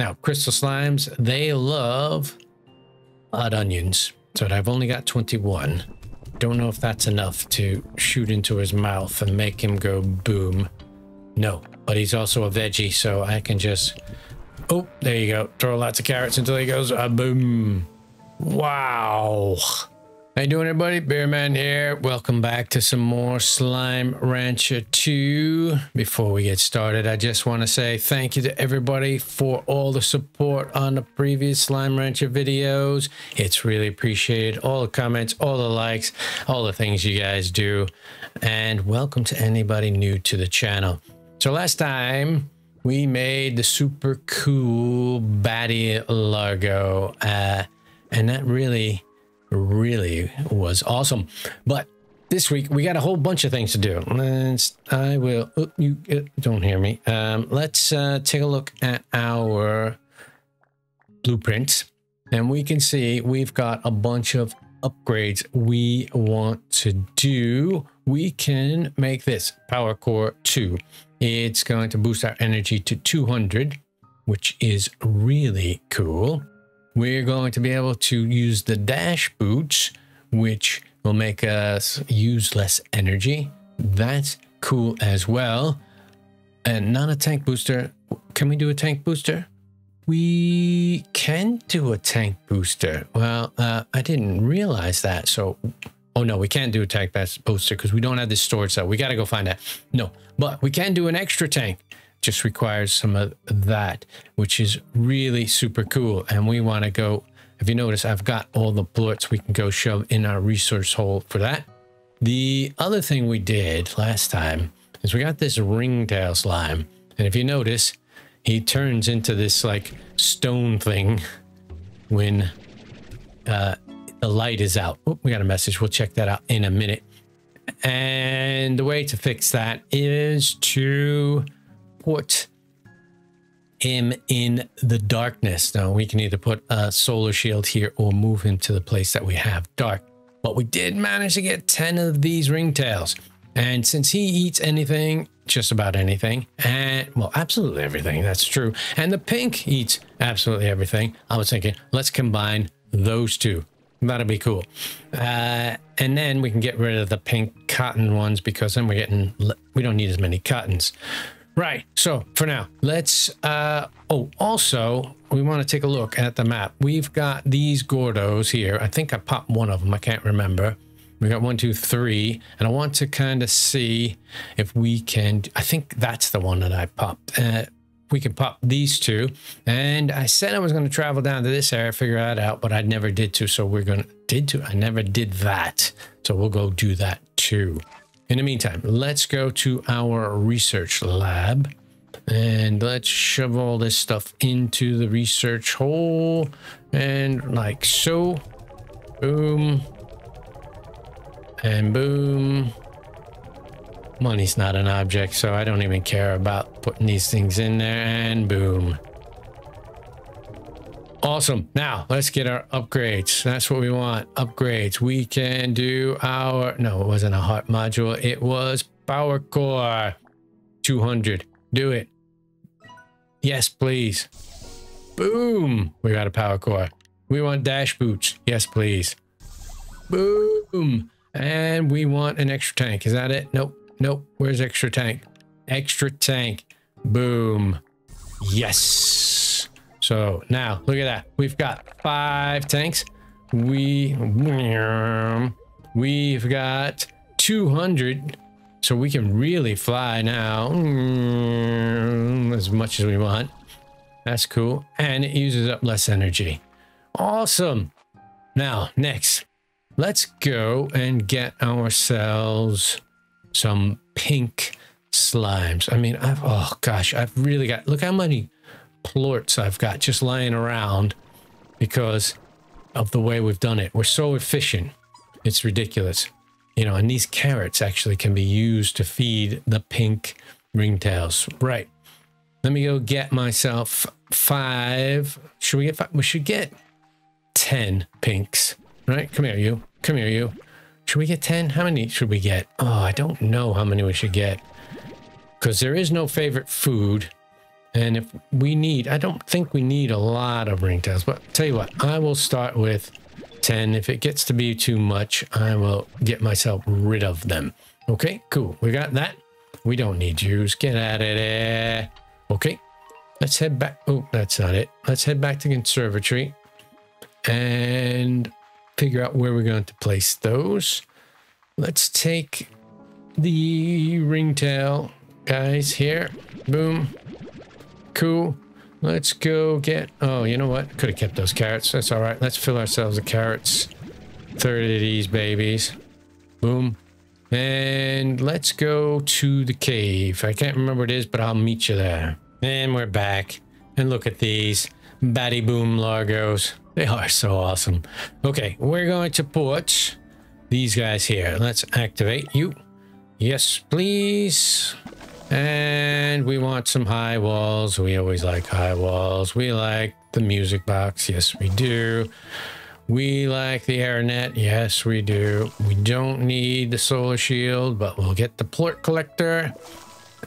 Now, crystal slimes, they love odd onions. So I've only got 21. Don't know if that's enough to shoot into his mouth and make him go boom. No, but he's also a veggie, so I can just... Oh, there you go. Throw lots of carrots until he goes a boom. Wow. How you doing everybody? Beerman here. Welcome back to some more Slime Rancher 2. Before we get started, I just want to say thank you to everybody for all the support on the previous Slime Rancher videos. It's really appreciated. All the comments, all the likes, all the things you guys do. And welcome to anybody new to the channel. So last time we made the super cool Batty Largo. Uh, and that really really was awesome. But this week we got a whole bunch of things to do. Let's, I will. Oh, you uh, don't hear me. Um, let's uh, take a look at our blueprints, and we can see we've got a bunch of upgrades we want to do. We can make this Power Core 2. It's going to boost our energy to 200, which is really cool we're going to be able to use the dash boots, which will make us use less energy. That's cool as well. And not a tank booster. Can we do a tank booster? We can do a tank booster. Well, uh, I didn't realize that. So, oh no, we can't do a tank booster because we don't have this storage cell. We got to go find that. No, but we can do an extra tank just requires some of that, which is really super cool. And we want to go, if you notice, I've got all the bullets we can go shove in our resource hole for that. The other thing we did last time is we got this ringtail slime. And if you notice, he turns into this like stone thing when uh, the light is out. Oh, we got a message. We'll check that out in a minute. And the way to fix that is to put him in the darkness. Now we can either put a solar shield here or move him to the place that we have dark. But we did manage to get 10 of these ringtails. And since he eats anything, just about anything, and well, absolutely everything, that's true. And the pink eats absolutely everything. I was thinking, let's combine those two. That'll be cool. Uh, and then we can get rid of the pink cotton ones because then we're getting, we don't need as many cottons. Right. So for now, let's, uh, oh, also, we want to take a look at the map. We've got these Gordos here. I think I popped one of them. I can't remember. We got one, two, three. And I want to kind of see if we can, I think that's the one that I popped. Uh, we can pop these two. And I said I was going to travel down to this area, figure that out, but I never did to. So we're going to, did to, I never did that. So we'll go do that too. In the meantime, let's go to our research lab and let's shove all this stuff into the research hole and like so. Boom. And boom. Money's not an object, so I don't even care about putting these things in there and boom. Awesome. Now let's get our upgrades. That's what we want. Upgrades. We can do our, no, it wasn't a heart module. It was power core 200. Do it. Yes, please. Boom. We got a power core. We want dash boots. Yes, please. Boom. And we want an extra tank. Is that it? Nope. Nope. Where's extra tank? Extra tank. Boom. Yes. So now look at that. We've got five tanks. We we've got 200 so we can really fly now mm, as much as we want. That's cool. And it uses up less energy. Awesome. Now, next, let's go and get ourselves some pink slimes. I mean, I've, oh gosh, I've really got, look how many plorts I've got just lying around because of the way we've done it. We're so efficient. It's ridiculous. You know, and these carrots actually can be used to feed the pink ringtails. Right. Let me go get myself five. Should we get five? We should get 10 pinks. Right? Come here, you. Come here, you. Should we get 10? How many should we get? Oh, I don't know how many we should get. Because there is no favorite food. And if we need, I don't think we need a lot of ringtails, but tell you what, I will start with 10. If it gets to be too much, I will get myself rid of them. Okay, cool. We got that. We don't need yous. Get out of there. Okay, let's head back. Oh, that's not it. Let's head back to conservatory and figure out where we're going to place those. Let's take the ringtail guys here. Boom. Cool. Let's go get... Oh, you know what? Could have kept those carrots. That's all right. Let's fill ourselves with carrots. 30 of these babies. Boom. And let's go to the cave. I can't remember what it is, but I'll meet you there. And we're back. And look at these. Batty Boom Largos. They are so awesome. Okay, we're going to put these guys here. Let's activate you. Yes, please. And we want some high walls. We always like high walls. We like the music box. Yes, we do. We like the airnet. Yes, we do. We don't need the solar shield, but we'll get the plort collector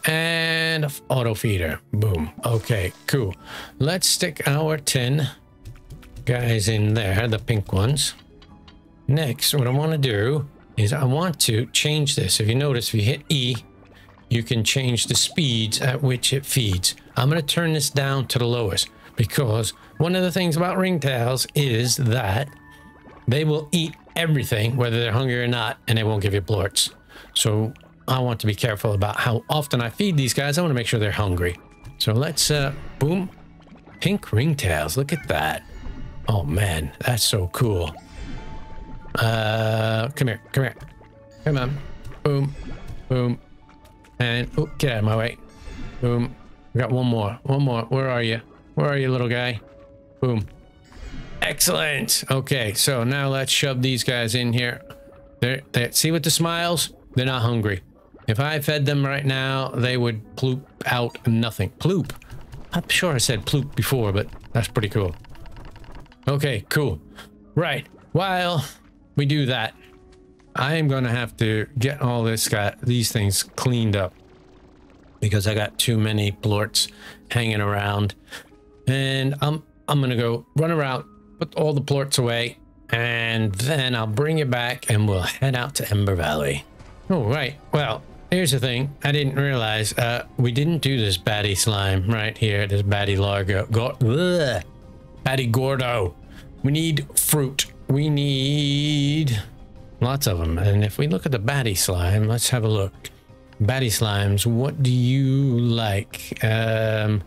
and auto feeder. Boom. Okay, cool. Let's stick our 10 guys in there, the pink ones. Next, what I want to do is I want to change this. If you notice, if you hit E, you can change the speeds at which it feeds. I'm going to turn this down to the lowest because one of the things about ringtails is that they will eat everything, whether they're hungry or not, and they won't give you plorts. So I want to be careful about how often I feed these guys. I want to make sure they're hungry. So let's, uh, boom, pink ringtails. Look at that. Oh man, that's so cool. Uh, come here, come here. Come on. Boom, boom, and oh, get out of my way. Boom. We got one more. One more. Where are you? Where are you, little guy? Boom. Excellent. Okay, so now let's shove these guys in here. They're, they see with the smiles? They're not hungry. If I fed them right now, they would ploop out nothing. Ploop. I'm sure I said ploop before, but that's pretty cool. Okay, cool. Right. While we do that, I am going to have to get all this got these things cleaned up because I got too many plorts hanging around. And I'm I'm going to go run around, put all the plorts away, and then I'll bring you back and we'll head out to Ember Valley. Oh, right. Well, here's the thing. I didn't realize uh, we didn't do this batty slime right here. This batty largo. Go, ugh, batty gordo. We need fruit. We need Lots of them. And if we look at the batty slime, let's have a look. Batty slimes, what do you like? Um,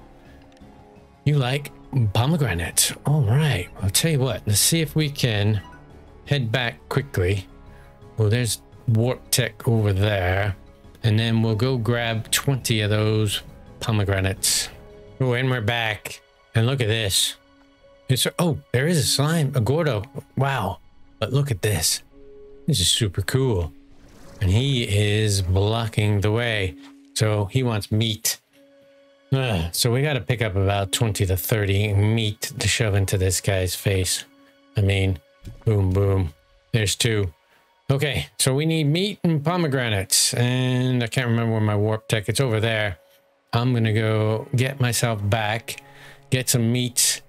you like pomegranate. All right. I'll tell you what. Let's see if we can head back quickly. Well, there's warp tech over there. And then we'll go grab 20 of those pomegranates. Oh, and we're back. And look at this. It's, oh, there is a slime, a Gordo. Wow. But look at this. This is super cool. And he is blocking the way. So he wants meat. Uh, so we got to pick up about 20 to 30 meat to shove into this guy's face. I mean, boom, boom. There's two. Okay, so we need meat and pomegranates. And I can't remember where my warp tech, it's over there. I'm going to go get myself back, get some meat,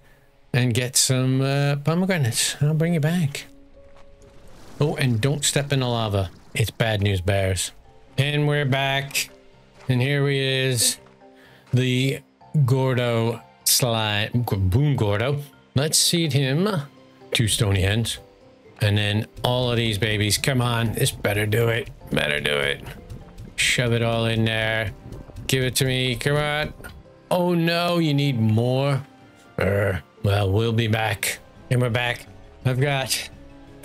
and get some uh, pomegranates. I'll bring you back. Oh, and don't step in the lava. It's bad news bears. And we're back. And here he is. The Gordo slime. Boom Gordo. Let's seed him. Two stony hens. And then all of these babies. Come on. This better do it. Better do it. Shove it all in there. Give it to me. Come on. Oh no, you need more? Er, well, we'll be back. And we're back. I've got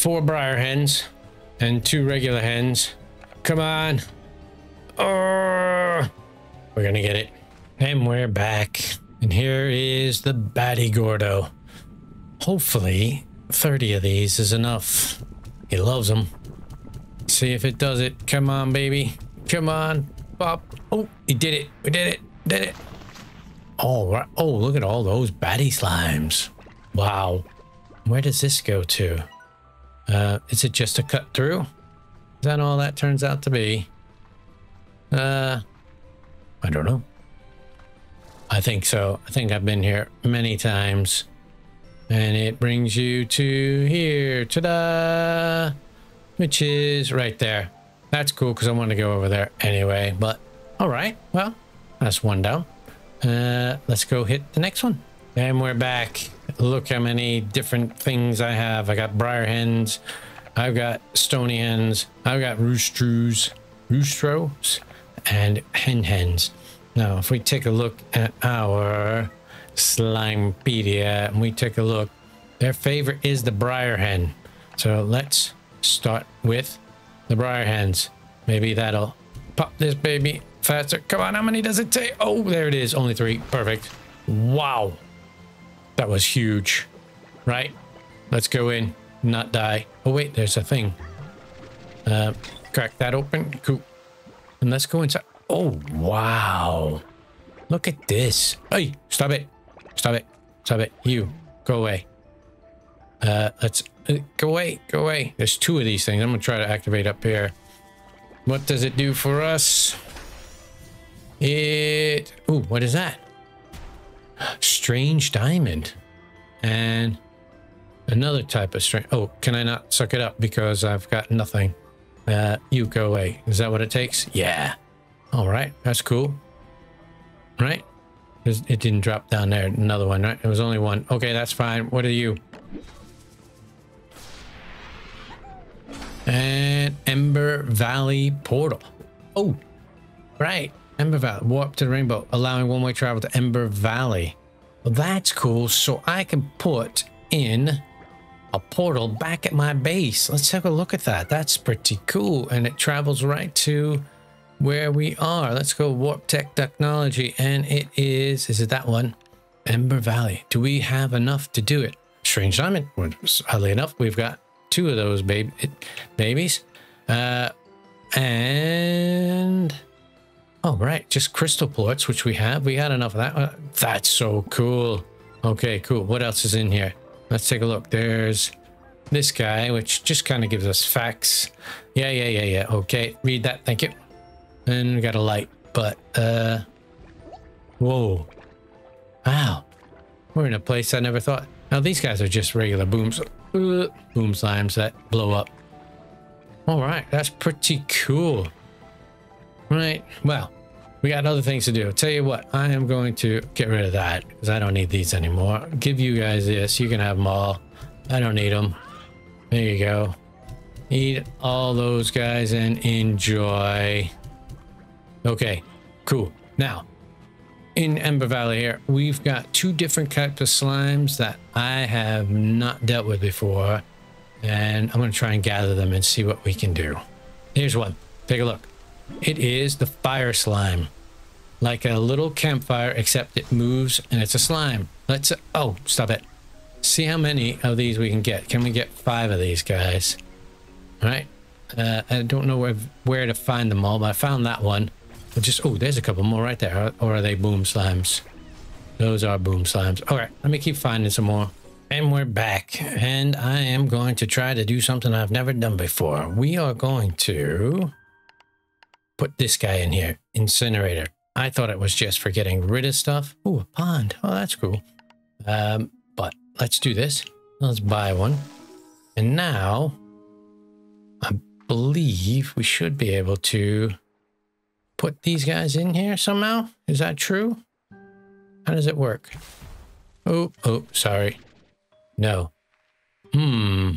four briar hens and two regular hens. Come on. Oh, we're gonna get it. And we're back. And here is the Batty Gordo. Hopefully 30 of these is enough. He loves them. See if it does it. Come on, baby. Come on. Pop. Oh, he did it. We did it. Did it. Oh. Oh, look at all those batty slimes. Wow. Where does this go to? Uh, is it just a cut through? Is that all that turns out to be? Uh, I don't know. I think so. I think I've been here many times. And it brings you to here. Ta-da! Which is right there. That's cool because I want to go over there anyway. But all right. Well, that's one down. Uh, let's go hit the next one. And we're back. Look how many different things I have. I got briar hens. I've got stony hens. I've got roosters, roostros, and hen hens. Now, if we take a look at our Slimepedia and we take a look, their favorite is the briar hen. So let's start with the briar hens. Maybe that'll pop this baby faster. Come on, how many does it take? Oh, there it is. Only three. Perfect. Wow. That was huge. Right? Let's go in, not die. Oh, wait, there's a thing. Uh, crack that open. Cool. And let's go inside. Oh, wow. Look at this. Hey, stop it. Stop it. Stop it. You, go away. Uh, let's uh, go away. Go away. There's two of these things. I'm going to try to activate up here. What does it do for us? It... Ooh, what is that? Strange diamond. And another type of strange... Oh, can I not suck it up because I've got nothing? Uh, you go away. Is that what it takes? Yeah. All right, that's cool. Right? It didn't drop down there. Another one, right? It was only one. Okay, that's fine. What are you? And Ember Valley Portal. Oh, right. Ember Valley. Warp to the rainbow, allowing one-way travel to Ember Valley. Well, that's cool. So I can put in a portal back at my base. Let's have a look at that. That's pretty cool. And it travels right to where we are. Let's go Warp Tech Technology. And it is, is it that one? Ember Valley. Do we have enough to do it? Strange Diamond. Oddly enough, we've got two of those baby, babies. Uh, and... Oh, right. Just crystal plorts, which we have. We had enough of that. Uh, that's so cool. Okay, cool. What else is in here? Let's take a look. There's this guy, which just kind of gives us facts. Yeah, yeah, yeah, yeah. Okay, read that. Thank you. And we got a light, but, uh, whoa. Wow. We're in a place I never thought. Now, these guys are just regular booms, uh, boom slimes that blow up. All right, that's pretty cool. Right, well, we got other things to do. Tell you what, I am going to get rid of that because I don't need these anymore. Give you guys this. You can have them all. I don't need them. There you go. Eat all those guys and enjoy. Okay, cool. Now, in Ember Valley here, we've got two different types of slimes that I have not dealt with before. And I'm going to try and gather them and see what we can do. Here's one. Take a look. It is the fire slime. Like a little campfire, except it moves and it's a slime. Let's... Oh, stop it. See how many of these we can get. Can we get five of these guys? All right. Uh, I don't know where, where to find them all, but I found that one. But just... Oh, there's a couple more right there. Or are they boom slimes? Those are boom slimes. All right. Let me keep finding some more. And we're back. And I am going to try to do something I've never done before. We are going to put this guy in here. Incinerator. I thought it was just for getting rid of stuff. Oh, a pond. Oh, that's cool. Um, but let's do this. Let's buy one. And now, I believe we should be able to put these guys in here somehow. Is that true? How does it work? Oh, oh, sorry. No. Hmm.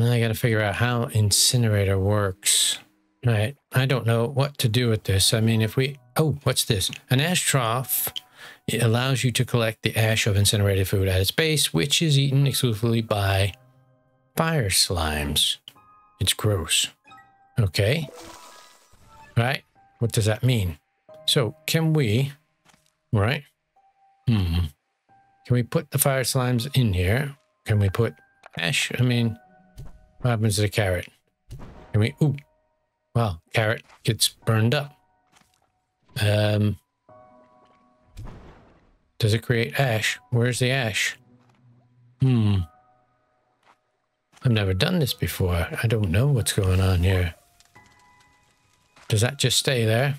I gotta figure out how incinerator works. Right. I don't know what to do with this. I mean, if we... Oh, what's this? An ash trough. It allows you to collect the ash of incinerated food at its base, which is eaten exclusively by fire slimes. It's gross. Okay. Right. What does that mean? So, can we... Right. Hmm. Can we put the fire slimes in here? Can we put ash? I mean, what happens to the carrot? Can we... Ooh. Well, carrot gets burned up. Um, does it create ash? Where's the ash? Hmm. I've never done this before. I don't know what's going on here. Does that just stay there?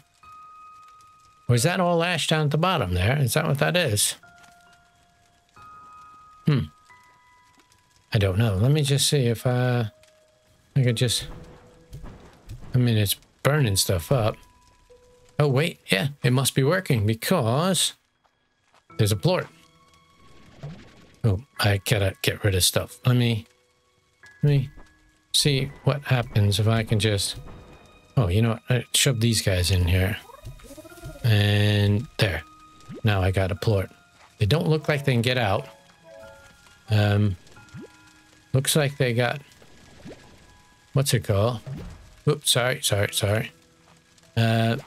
Or is that all ash down at the bottom there? Is that what that is? Hmm. I don't know. Let me just see if uh, I could just... I mean, it's burning stuff up. Oh, wait. Yeah, it must be working because there's a plort. Oh, I gotta get rid of stuff. Let me... Let me see what happens if I can just... Oh, you know what? I shove these guys in here. And there. Now I got a plort. They don't look like they can get out. Um, looks like they got... What's it called? Oops, sorry, sorry, sorry. Uh,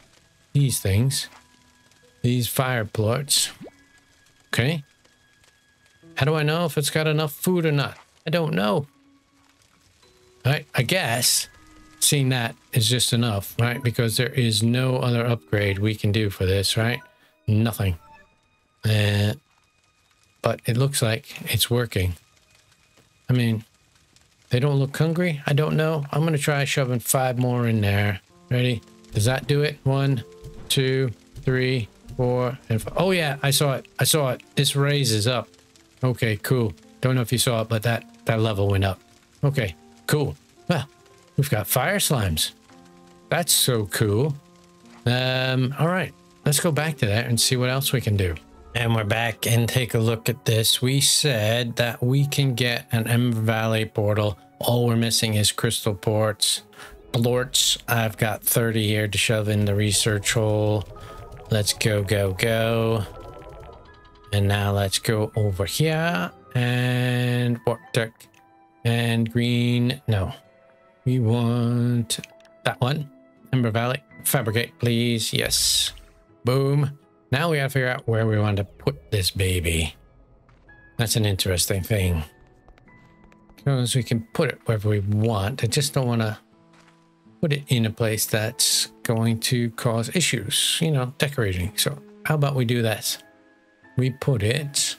these things. These fire plorts. Okay. How do I know if it's got enough food or not? I don't know. I, I guess seeing that is just enough, right? Because there is no other upgrade we can do for this, right? Nothing. Uh, but it looks like it's working. I mean, they don't look hungry. I don't know. I'm going to try shoving five more in there. Ready? Does that do it? One, two, three, four, and five. Oh, yeah, I saw it. I saw it. This raises up. Okay, cool. Don't know if you saw it, but that, that level went up. Okay, cool. Well, we've got fire slimes. That's so cool. Um, all right, let's go back to that and see what else we can do. And we're back and take a look at this. We said that we can get an Ember Valley portal. All we're missing is crystal plorts. Plorts, I've got 30 here to shove in the research hole. Let's go, go, go. And now let's go over here and deck and green. No, we want that one. Ember Valley. Fabricate, please. Yes. Boom. Now we gotta figure out where we want to put this baby. That's an interesting thing. Because we can put it wherever we want. I just don't want to put it in a place that's going to cause issues, you know, decorating. So how about we do this? We put it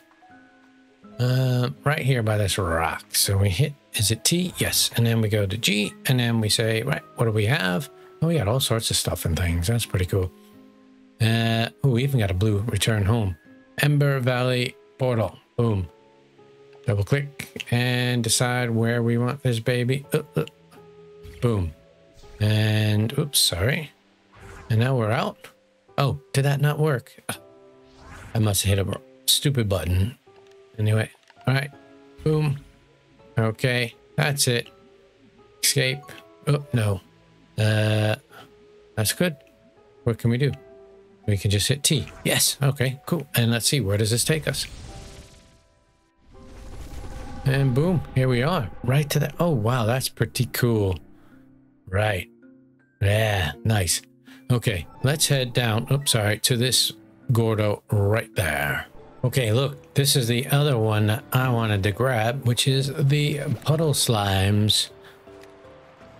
uh, right here by this rock. So we hit, is it T? Yes. And then we go to G and then we say, right, what do we have? Oh, we got all sorts of stuff and things. That's pretty cool. Uh, we even got a blue return home. Ember Valley portal. Boom. Double click and decide where we want this baby. Uh, uh. Boom. And oops, sorry. And now we're out. Oh, did that not work? I must have hit a stupid button. Anyway, all right. Boom. Okay, that's it. Escape. Oh, no. Uh, that's good. What can we do? We can just hit T. Yes. Okay, cool. And let's see, where does this take us? And boom, here we are. Right to the... Oh, wow, that's pretty cool. Right. Yeah, nice. Okay, let's head down. Oops, sorry, to this Gordo right there. Okay, look, this is the other one that I wanted to grab, which is the puddle slimes.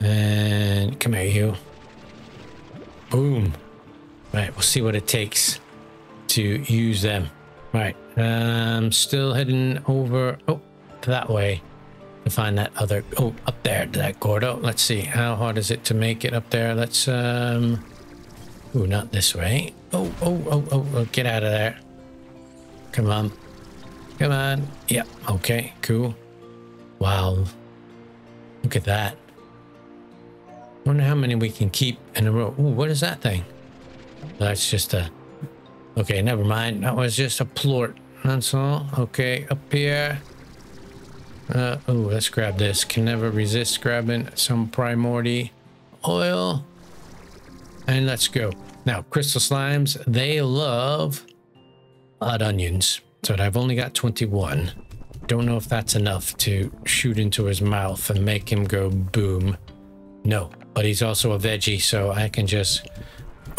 And come here, you. Boom. Right, we'll see what it takes to use them. Right, I'm still heading over, oh, that way to find that other, oh, up there, that Gordo. Let's see, how hard is it to make it up there? Let's, um, oh, not this way. Oh, oh, oh, oh, oh, get out of there. Come on. Come on. Yeah, okay, cool. Wow. Look at that. Wonder how many we can keep in a row. Ooh, what is that thing? That's just a... Okay, never mind. That was just a plort. That's all. Okay, up here. Uh, oh, let's grab this. Can never resist grabbing some Primordy oil. And let's go. Now, crystal slimes, they love odd onions. So I've only got 21. Don't know if that's enough to shoot into his mouth and make him go boom. No, but he's also a veggie, so I can just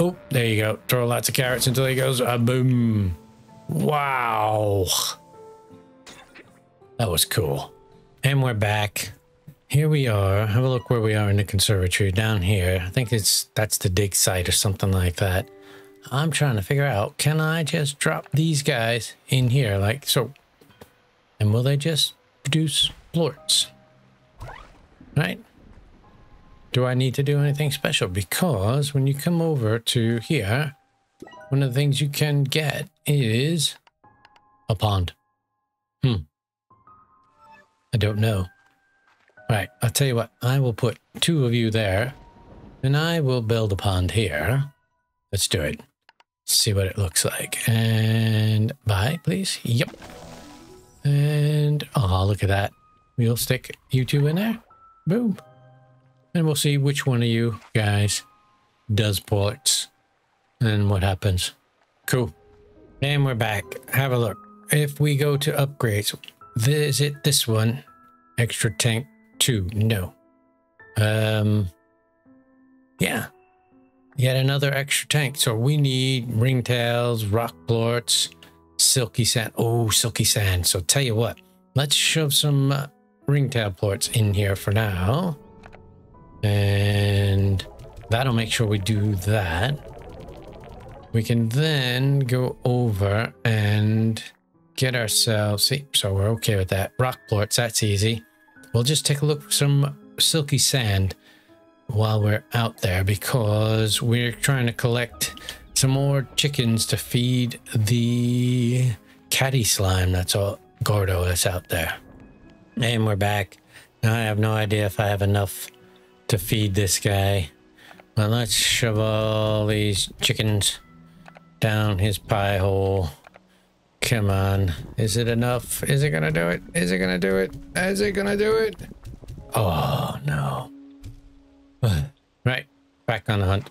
Oh, there you go. Throw lots of carrots until he goes uh, boom. Wow. That was cool. And we're back. Here we are. Have a look where we are in the conservatory down here. I think it's that's the dig site or something like that. I'm trying to figure out, can I just drop these guys in here like so? And will they just produce plorts? Right? Do I need to do anything special? Because when you come over to here, one of the things you can get is a pond. Hmm. I don't know. Right, I'll tell you what, I will put two of you there, and I will build a pond here. Let's do it. See what it looks like. And bye, please. Yep. And, oh, look at that. We'll stick you two in there. Boom. And we'll see which one of you guys does ports and what happens. Cool. And we're back. Have a look. If we go to upgrades, is it this one? Extra tank two? No. Um, yeah. Yet another extra tank. So we need ringtails, rock plorts, silky sand. Oh, silky sand. So tell you what, let's shove some uh, ringtail plorts in here for now. And that'll make sure we do that. We can then go over and get ourselves, see, so we're okay with that. Rock plorts, that's easy. We'll just take a look for some silky sand while we're out there because we're trying to collect some more chickens to feed the caddy slime that's all Gordo that's out there. And we're back. I have no idea if I have enough to feed this guy. Well, let's shove all these chickens down his pie hole. Come on. Is it enough? Is it gonna do it? Is it gonna do it? Is it gonna do it? Oh, no. right. Back on the hunt.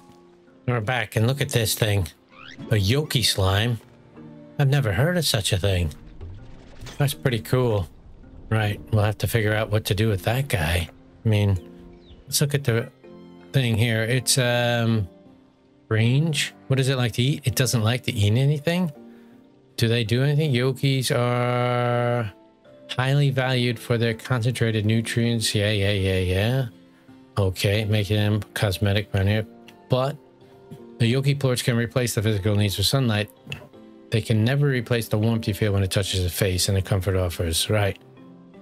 We're back and look at this thing. A Yolky slime. I've never heard of such a thing. That's pretty cool. Right. We'll have to figure out what to do with that guy. I mean, let's look at the thing here. It's, um, range. What does it like to eat? It doesn't like to eat anything. Do they do anything? Yolkys are highly valued for their concentrated nutrients. Yeah, yeah, yeah, yeah. Okay, making them cosmetic here. But the Yolky plorts can replace the physical needs for sunlight. They can never replace the warmth you feel when it touches the face and the comfort offers. Right.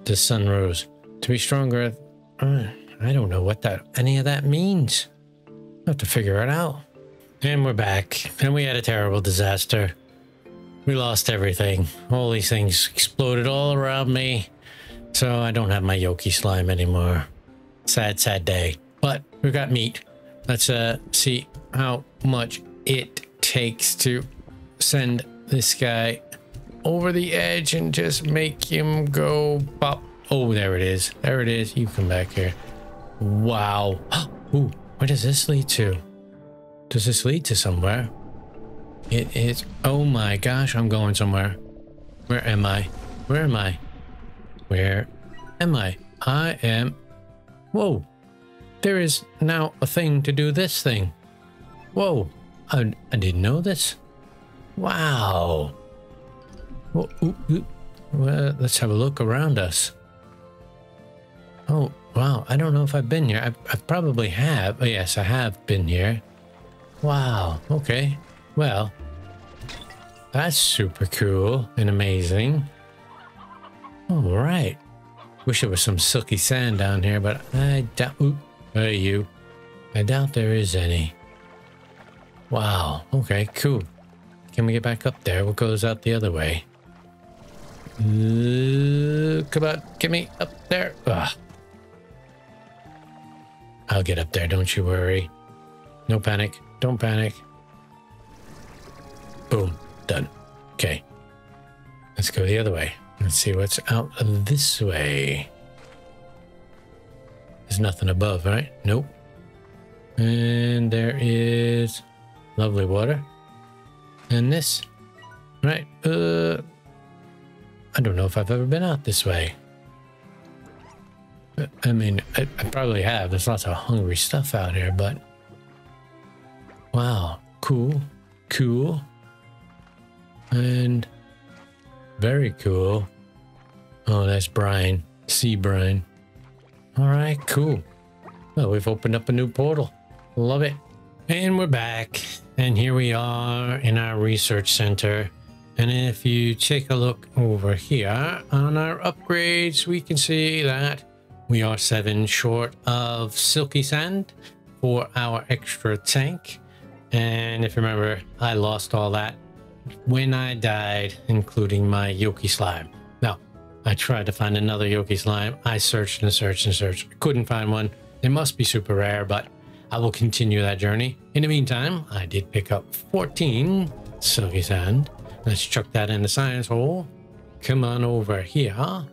The sun rose. To be stronger, uh, I don't know what that any of that means. I have to figure it out. And we're back. And we had a terrible disaster. We lost everything. All these things exploded all around me. So I don't have my Yolky slime anymore. Sad, sad day. But we got meat. Let's uh see how much it takes to send this guy over the edge and just make him go pop. Oh, there it is. There it is. You come back here. Wow. Ooh, where does this lead to? Does this lead to somewhere? It is. Oh my gosh, I'm going somewhere. Where am I? Where am I? Where am I? I am. Whoa. There is now a thing to do this thing. Whoa. I, I didn't know this. Wow. Well, ooh, ooh. well, let's have a look around us. Oh, wow. I don't know if I've been here. I, I probably have. Oh, yes, I have been here. Wow, okay. Well, that's super cool and amazing. All right. Wish there was some silky sand down here, but I doubt... Hey, you. I doubt there is any. Wow, okay, cool. Can we get back up there? What goes out the other way? Uh, come on, get me up there. Ugh. I'll get up there, don't you worry. No panic. Don't panic. Boom. Done. Okay. Let's go the other way. Let's see what's out this way. There's nothing above, right? Nope. And there is lovely water. And this. Right. Uh, I don't know if I've ever been out this way. I mean, I, I probably have. There's lots of hungry stuff out here, but Wow, cool, cool, and very cool. Oh, that's Brian, see Brian. All right, cool. Well, we've opened up a new portal. Love it. And we're back. And here we are in our research center. And if you take a look over here on our upgrades, we can see that we are seven short of silky sand for our extra tank. And if you remember, I lost all that when I died, including my Yolky slime. Now, I tried to find another Yolky slime. I searched and searched and searched. Couldn't find one. It must be super rare, but I will continue that journey. In the meantime, I did pick up 14 silky sand. Let's chuck that in the science hole. Come on over here.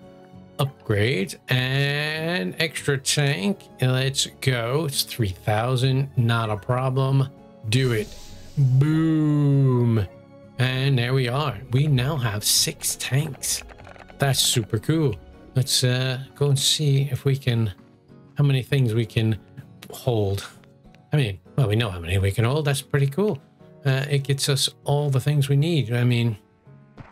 Upgrade and extra tank. Let's go. It's 3,000. Not a problem. Do it. Boom. And there we are. We now have six tanks. That's super cool. Let's uh, go and see if we can, how many things we can hold. I mean, well, we know how many we can hold. That's pretty cool. Uh, it gets us all the things we need. I mean,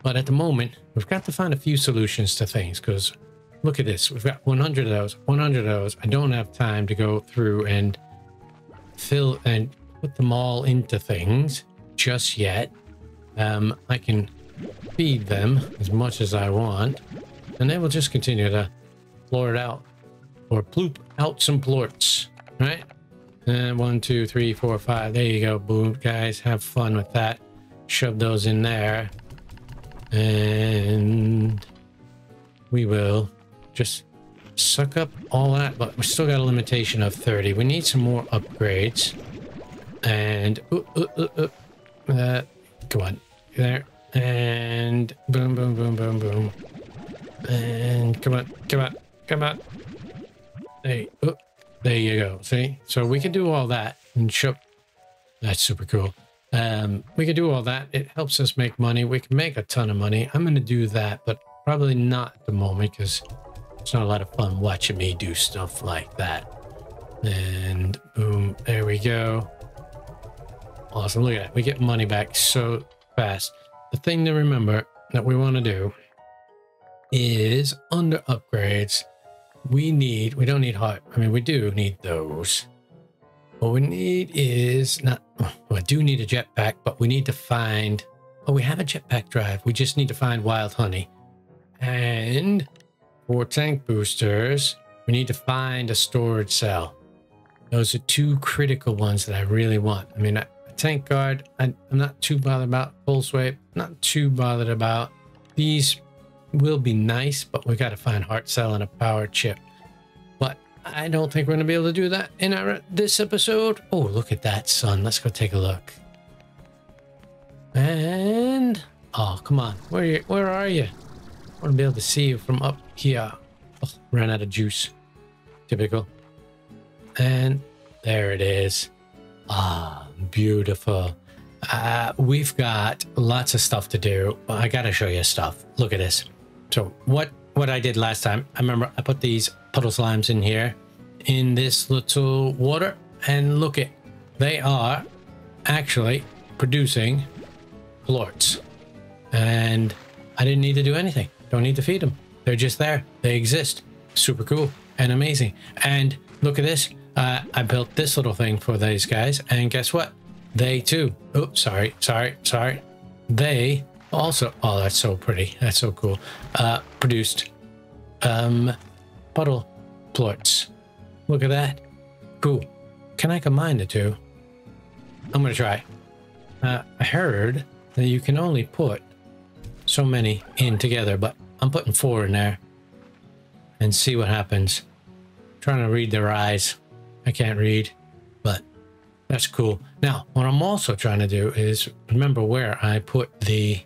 but at the moment, we've got to find a few solutions to things because look at this. We've got 100 of those, 100 of those. I don't have time to go through and fill and put them all into things just yet. Um, I can feed them as much as I want, and they will just continue to floor it out or ploop out some plorts, right? And one, two, three, four, five. There you go. Boom, guys. Have fun with that. Shove those in there. And we will just suck up all that. But we still got a limitation of 30. We need some more upgrades. And uh, uh, uh, uh, uh come on. There. And boom, boom, boom, boom, boom. And come on, come on, come on. Hey, oh, there you go. See? So we can do all that and show. That's super cool. Um, we can do all that. It helps us make money. We can make a ton of money. I'm going to do that, but probably not at the moment because it's not a lot of fun watching me do stuff like that. And boom, there we go. Awesome. Look at that. We get money back so fast. The thing to remember that we want to do is under upgrades, we need, we don't need heart. I mean, we do need those. What we need is not, well, I do need a jetpack, but we need to find, oh, we have a jetpack drive. We just need to find wild honey. And for tank boosters, we need to find a storage cell. Those are two critical ones that I really want. I mean, a tank guard, I, am not too bothered about. Full swipe, not too bothered about. These will be nice, but we got to find heart cell and a power chip. But I don't think we're going to be able to do that in our this episode. Oh, look at that sun. Let's go take a look. And oh, come on, where are you, where are you? To be able to see you from up here. Oh, ran out of juice. Typical. And there it is. Ah, beautiful. Uh, we've got lots of stuff to do. I gotta show you stuff. Look at this. So what what I did last time, I remember I put these puddle slimes in here in this little water and look at they are actually producing plorts and I didn't need to do anything. Don't need to feed them. They're just there. They exist. Super cool and amazing. And look at this. Uh, I built this little thing for these guys and guess what? They too. Oh, sorry, sorry, sorry. They also, oh, that's so pretty. That's so cool. Uh, produced um, puddle plorts. Look at that. Cool. Can I combine the two? I'm going to try. Uh, I heard that you can only put so many in together, but I'm putting four in there and see what happens. I'm trying to read their eyes. I can't read, but that's cool. Now, what I'm also trying to do is remember where I put the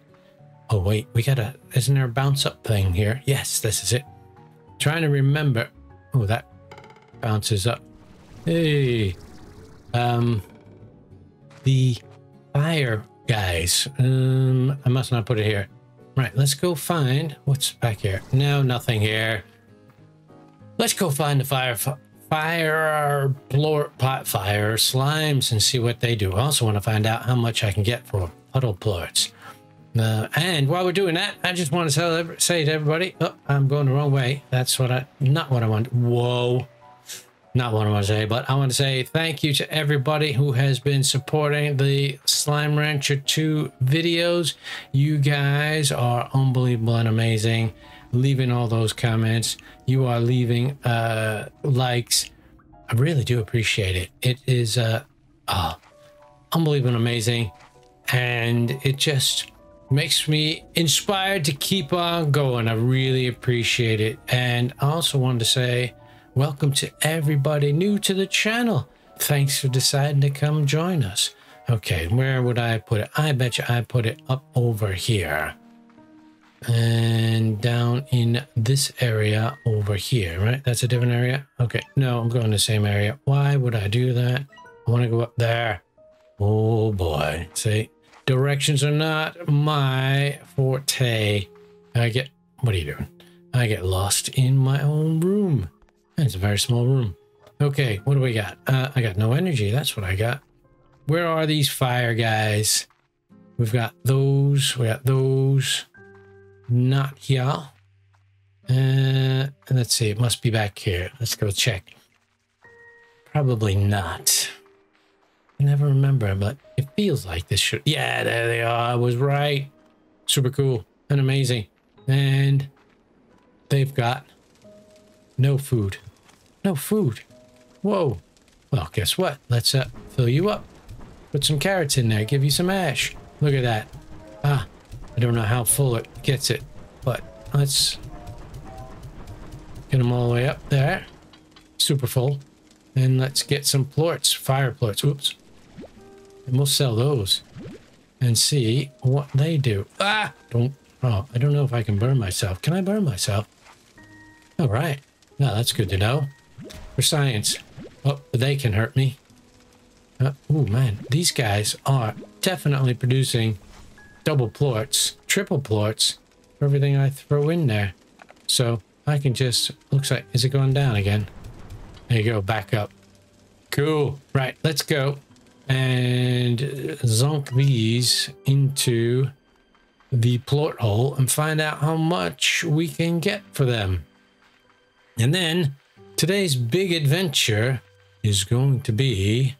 Oh, wait, we got a, isn't there a bounce up thing here? Yes, this is it. Trying to remember. Oh, that bounces up. Hey. Um, the fire guys. Um, I must not put it here. Right, let's go find, what's back here? No, nothing here. Let's go find the fire, fire, plort, pot fire slimes and see what they do. I also want to find out how much I can get for puddle plorts. Uh, and while we're doing that, I just want to tell, say to everybody, oh, I'm going the wrong way. That's what I, not what I want. Whoa. Not what I want to say, but I want to say thank you to everybody who has been supporting the Slime Rancher 2 videos. You guys are unbelievable and amazing. Leaving all those comments. You are leaving uh, likes. I really do appreciate it. It is uh, oh, unbelievable amazing. And it just makes me inspired to keep on going. I really appreciate it. And I also wanted to say welcome to everybody new to the channel. Thanks for deciding to come join us. Okay, where would I put it? I bet you I put it up over here. And down in this area over here, right? That's a different area? Okay, no, I'm going the same area. Why would I do that? I want to go up there. Oh boy. See, directions are not my forte. I get, what are you doing? I get lost in my own room. It's a very small room. Okay, what do we got? Uh, I got no energy. That's what I got. Where are these fire guys? We've got those. We got those. Not here. Uh, let's see. It must be back here. Let's go check. Probably not. I never remember, but it feels like this should. Yeah, there they are. I was right. Super cool and amazing. And they've got no food. No food. Whoa. Well, guess what? Let's uh, fill you up. Put some carrots in there. Give you some ash. Look at that. Ah, I don't know how full it gets it, but let's get them all the way up there. Super full. And let's get some plorts, fire plorts. Oops. And we'll sell those and see what they do. Ah! Don't. Oh, I don't know if I can burn myself. Can I burn myself? All right. Now that's good to know. For science. Oh, they can hurt me. Uh, oh, man. These guys are definitely producing double plorts, triple plorts for everything I throw in there. So I can just... Looks like... Is it going down again? There you go. Back up. Cool. Right. Let's go and zonk these into the plort hole and find out how much we can get for them. And then today's big adventure is going to be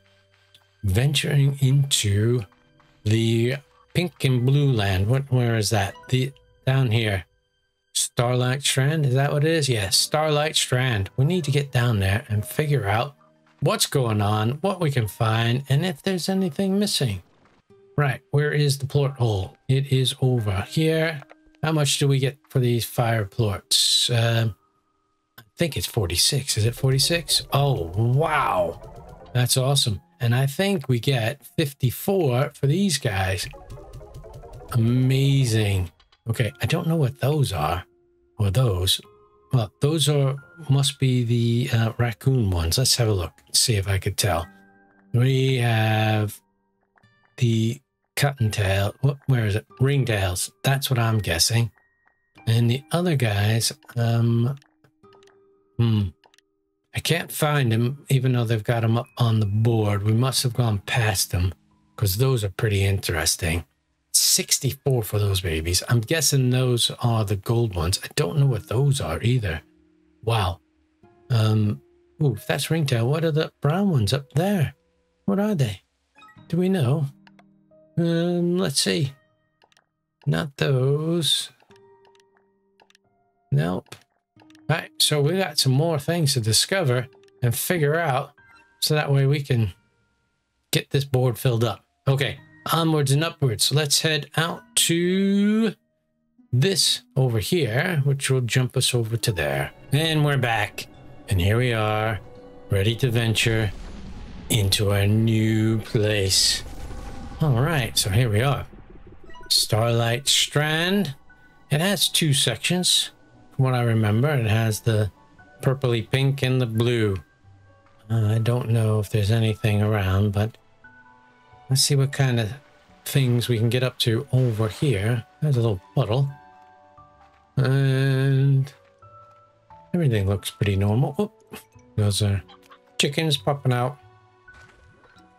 venturing into the pink and blue land. What where is that? The down here. Starlight Strand, is that what it is? Yes, Starlight Strand. We need to get down there and figure out what's going on, what we can find, and if there's anything missing. Right, where is the plort hole? It is over here. How much do we get for these fire plorts? Um, I think it's 46. Is it 46? Oh, wow. That's awesome. And I think we get 54 for these guys. Amazing. Okay, I don't know what those are. Or those. Well, those are must be the uh, raccoon ones. Let's have a look. See if I could tell. We have the cottontail. What? Where is it? Ringtails. That's what I'm guessing. And the other guys, um, hmm, I can't find them, even though they've got them up on the board. We must have gone past them because those are pretty interesting. 64 for those babies. I'm guessing those are the gold ones. I don't know what those are either. Wow. Um, ooh, that's ringtail, what are the brown ones up there? What are they? Do we know? Um, let's see. Not those. Nope. Right, so we got some more things to discover and figure out so that way we can get this board filled up. Okay, onwards and upwards. Let's head out to this over here, which will jump us over to there. And we're back. And here we are, ready to venture into our new place. All right, so here we are. Starlight Strand. It has two sections, what I remember. It has the purpley pink and the blue. Uh, I don't know if there's anything around, but Let's see what kind of things we can get up to over here. There's a little puddle. And everything looks pretty normal. Oh, those are chickens popping out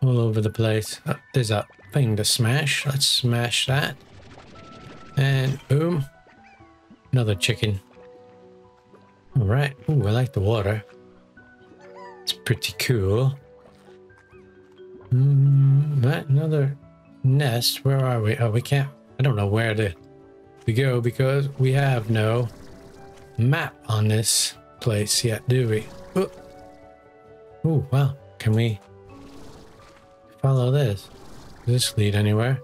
all over the place. Oh, there's a thing to smash. Let's smash that. And boom. Another chicken. All right. Ooh, I like the water. It's pretty cool. Mm, another nest. Where are we? Oh, we can't. I don't know where to, to go because we have no map on this place yet, do we? Oh, wow. Can we follow this? Does this lead anywhere?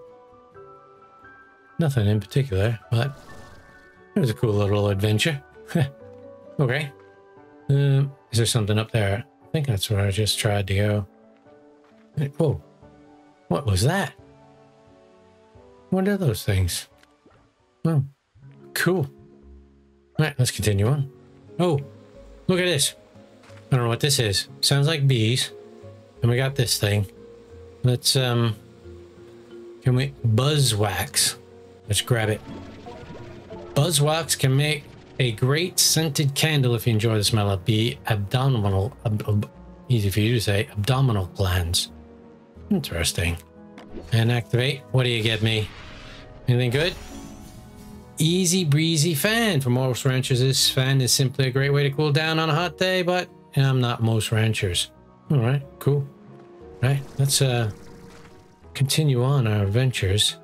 Nothing in particular, but it was a cool little adventure. okay. Um, is there something up there? I think that's where I just tried to go. Whoa. What was that? What are those things? Oh, cool. All right, let's continue on. Oh, look at this. I don't know what this is. Sounds like bees. And we got this thing. Let's, um, can we, buzz wax. Let's grab it. Buzz wax can make a great scented candle if you enjoy the smell of bee abdominal, ab, ab, easy for you to say, abdominal glands. Interesting. And activate. What do you get me? Anything good? Easy breezy fan. For most ranchers, this fan is simply a great way to cool down on a hot day, but I'm not most ranchers. All right, cool. All right, let's uh continue on our adventures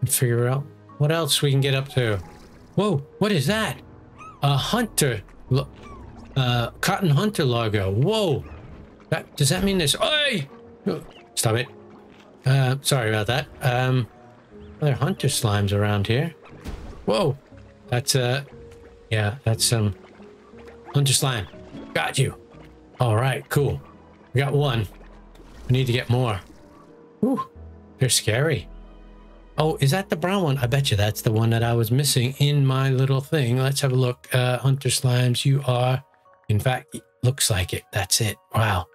and figure out what else we can get up to. Whoa, what is that? A hunter, uh, cotton hunter logo. Whoa, that does that mean this? Hey, stop it. Uh, sorry about that. Um, there are hunter slimes around here? Whoa, that's uh, yeah, that's some um, hunter slime. Got you. All right, cool. We got one. We need to get more. Ooh, they're scary. Oh, is that the brown one? I bet you that's the one that I was missing in my little thing. Let's have a look. Uh, Hunter Slimes, you are, in fact, looks like it. That's it. Wow.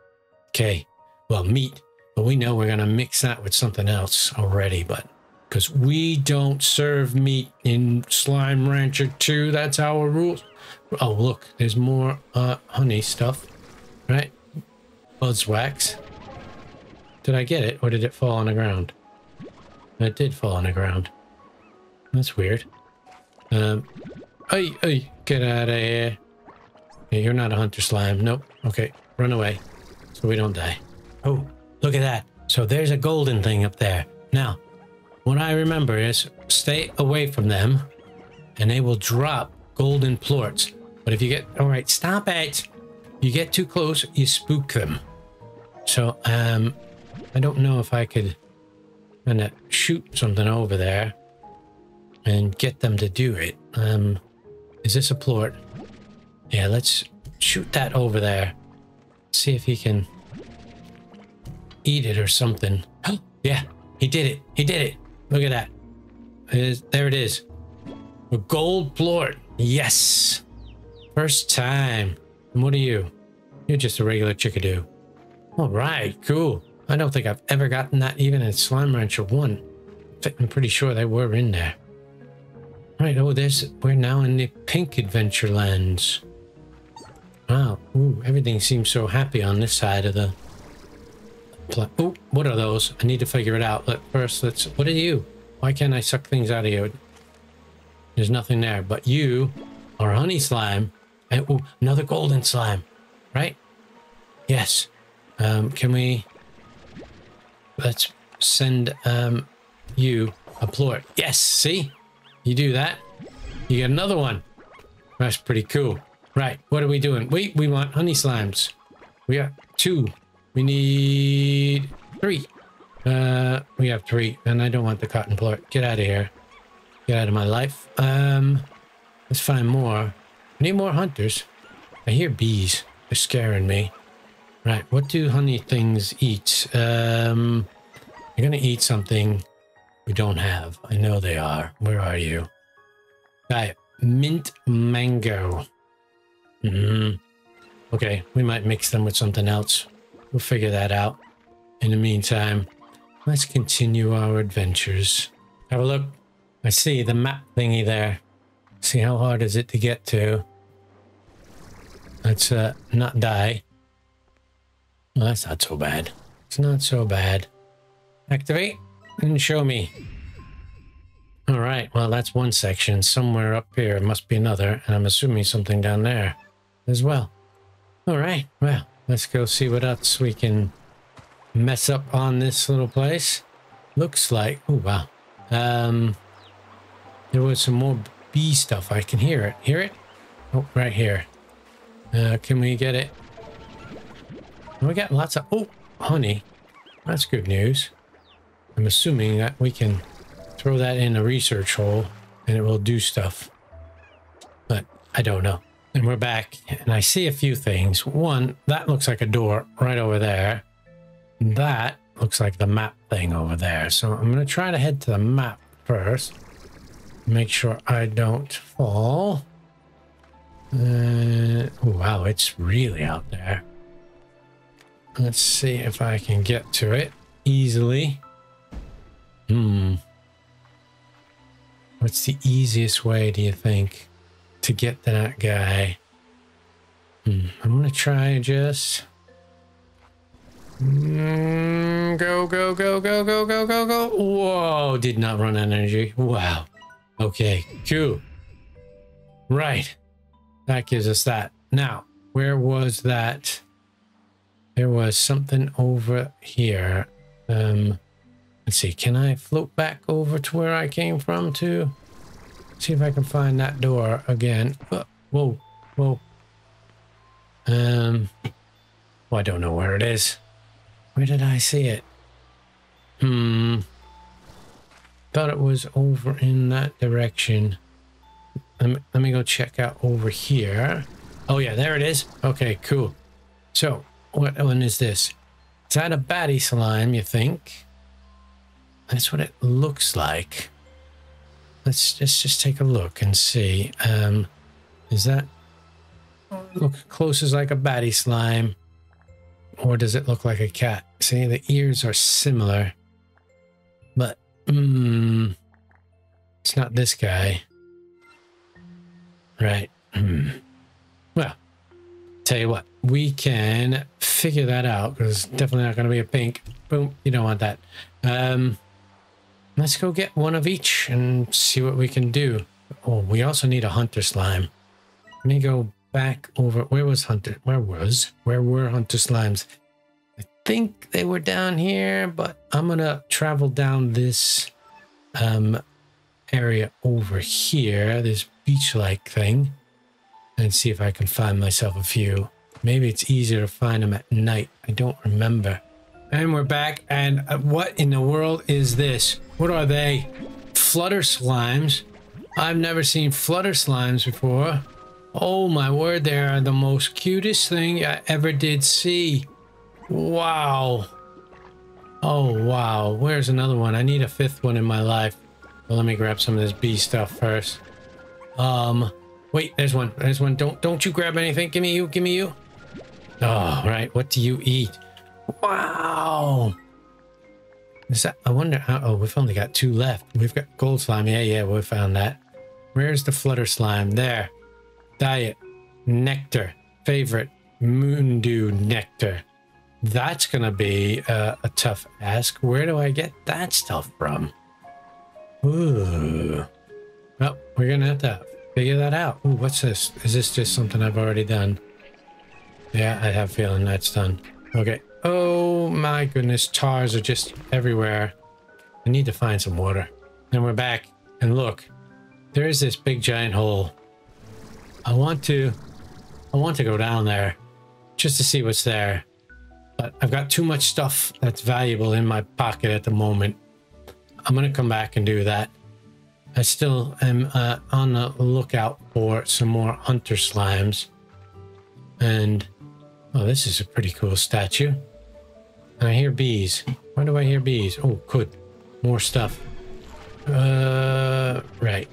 Okay. Well, meat. But we know we're going to mix that with something else already, but because we don't serve meat in Slime Rancher 2. That's our rules. Oh, look, there's more uh, honey stuff, right? Buzzwax. Did I get it or did it fall on the ground? It did fall on the ground. That's weird. Um, hey, hey, get out of here. you're not a hunter slime. Nope. Okay, run away so we don't die. Oh, look at that. So there's a golden thing up there. Now, what I remember is stay away from them and they will drop golden plorts. But if you get, all right, stop it. You get too close, you spook them. So, um, I don't know if I could kind of shoot something over there and get them to do it. Um, is this a plort? Yeah, let's shoot that over there. See if he can eat it or something. Oh, yeah, he did it. He did it. Look at that. It is, there it is. A gold plort. Yes. First time. And what are you? You're just a regular chickadee. All right, cool. I don't think I've ever gotten that even in Slime Rancher 1. I'm pretty sure they were in there. Right, oh, there's, we're now in the pink Adventurelands. Wow, ooh, everything seems so happy on this side of the... Oh, what are those? I need to figure it out. Let, first, let's, what are you? Why can't I suck things out of you? There's nothing there, but you are honey slime. And, ooh, another golden slime, right? Yes. Um, can we let's send um, you a plort. Yes, see? You do that, you get another one. That's pretty cool. Right, what are we doing? Wait, we want honey slimes. We got two. We need three. Uh, we have three, and I don't want the cotton plort. Get out of here. Get out of my life. Um, let's find more. I need more hunters. I hear bees. They're scaring me. Right, what do honey things eat? Um, you're gonna eat something we don't have. I know they are. Where are you? Right, mint mango. Mm -hmm. Okay, we might mix them with something else. We'll figure that out. In the meantime, let's continue our adventures. Have a look. I see the map thingy there. See how hard is it to get to? Let's uh, not die. Well, that's not so bad. It's not so bad. Activate and show me. All right, well, that's one section. Somewhere up here must be another, and I'm assuming something down there as well. All right, well, let's go see what else we can mess up on this little place. Looks like, oh, wow. Um, there was some more bee stuff. I can hear it. Hear it? Oh, right here. Uh, can we get it? We got lots of, oh, honey. That's good news. I'm assuming that we can throw that in a research hole and it will do stuff. But I don't know. And we're back and I see a few things. One, that looks like a door right over there. That looks like the map thing over there. So I'm going to try to head to the map first. Make sure I don't fall. Uh, wow, it's really out there. Let's see if I can get to it easily. Hmm. What's the easiest way, do you think, to get to that guy? Hmm. I'm going to try just... Mm, go, go, go, go, go, go, go, go. Whoa, did not run energy. Wow. Okay, cool. Right. That gives us that. Now, where was that? There was something over here. Um, let's see. Can I float back over to where I came from to see if I can find that door again? Whoa, whoa. Um, well, I don't know where it is. Where did I see it? Hmm. Thought it was over in that direction. Let me, let me go check out over here. Oh yeah, there it is. Okay, cool. So, what one is this? Is that a baddie slime, you think? That's what it looks like. Let's, let's just take a look and see. Um, is that look close as like a baddie slime? Or does it look like a cat? See, the ears are similar. But, hmm, it's not this guy. Right. Hmm. Tell you what, we can figure that out because definitely not going to be a pink. Boom, you don't want that. Um, let's go get one of each and see what we can do. Oh, we also need a hunter slime. Let me go back over. Where was hunter? Where was? Where were hunter slimes? I think they were down here, but I'm gonna travel down this um, area over here. This beach-like thing, and see if I can find myself a few. Maybe it's easier to find them at night. I don't remember. And we're back. And uh, what in the world is this? What are they? Flutter slimes. I've never seen flutter slimes before. Oh my word, they are the most cutest thing I ever did see. Wow. Oh, wow. Where's another one? I need a fifth one in my life. Well, let me grab some of this bee stuff first. Um, wait, there's one. There's one. Don't, don't you grab anything. Give me you. Give me you. Oh, right. What do you eat? Wow. Is that, I wonder how, oh, we've only got two left. We've got gold slime. Yeah, yeah, we found that. Where's the flutter slime? There. Diet. Nectar. Favorite. Moondew nectar. That's going to be uh, a tough ask. Where do I get that stuff from? Ooh. Well, we're going to have to figure that out. Ooh, what's this? Is this just something I've already done? Yeah, I have a feeling that's done. Okay. Oh my goodness, tars are just everywhere. I need to find some water. Then we're back. And look, there is this big giant hole. I want to, I want to go down there just to see what's there. But I've got too much stuff that's valuable in my pocket at the moment. I'm going to come back and do that. I still am uh, on the lookout for some more hunter slimes. And, oh, this is a pretty cool statue. I hear bees. Why do I hear bees? Oh, good. More stuff. Uh, right.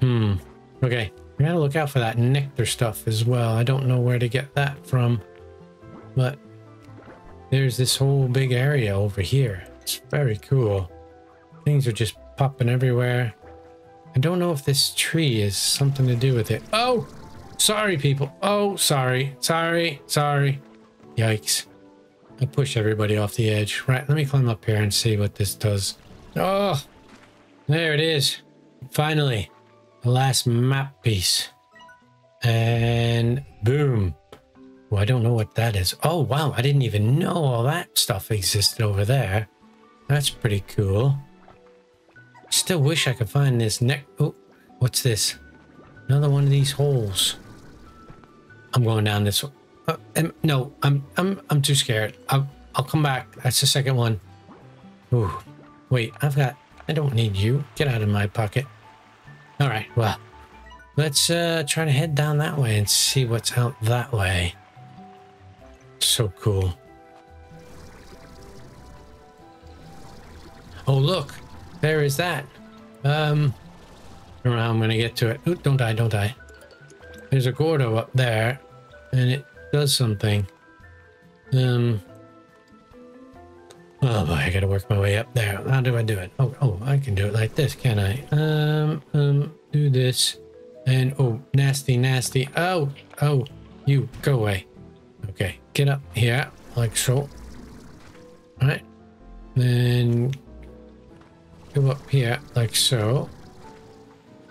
Hmm. Okay. We gotta look out for that nectar stuff as well. I don't know where to get that from. But there's this whole big area over here. It's very cool. Things are just popping everywhere. I don't know if this tree is something to do with it. Oh! Sorry, people. Oh, sorry. Sorry. Sorry. Yikes. I push everybody off the edge. Right, let me climb up here and see what this does. Oh! There it is. Finally. The last map piece. And boom. I don't know what that is. Oh, wow. I didn't even know all that stuff existed over there. That's pretty cool. Still wish I could find this neck. Oh, what's this? Another one of these holes. I'm going down this. Uh, um, no, I'm I'm I'm too scared. I'll I'll come back. That's the second one. Ooh, wait, I've got, I don't need you. Get out of my pocket. All right, well, let's uh, try to head down that way and see what's out that way. So cool. Oh, look, there is that. Um, I don't know how I'm going to get to it. Ooh, don't die, don't die. There's a Gordo up there, and it does something. Um, oh boy, I gotta work my way up there. How do I do it? Oh, oh, I can do it like this, can I? Um, um, do this, and oh, nasty, nasty. Oh, oh, you go away. Okay, get up here like so. All right, then go up here like so.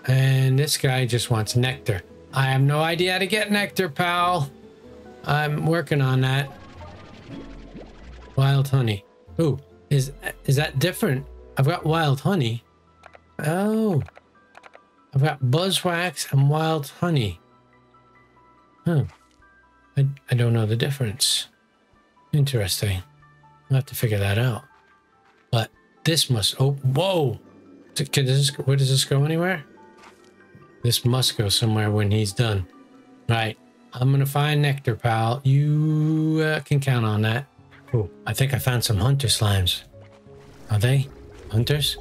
And this guy just wants nectar. I have no idea how to get nectar, pal. I'm working on that. Wild honey. Ooh, is is that different? I've got wild honey. Oh. I've got buzzwax and wild honey. Huh. I, I don't know the difference. Interesting. I'll have to figure that out. This must... Oh, whoa! Can this, where does this go anywhere? This must go somewhere when he's done. Right. I'm gonna find nectar, pal. You uh, can count on that. Oh, I think I found some hunter slimes. Are they hunters?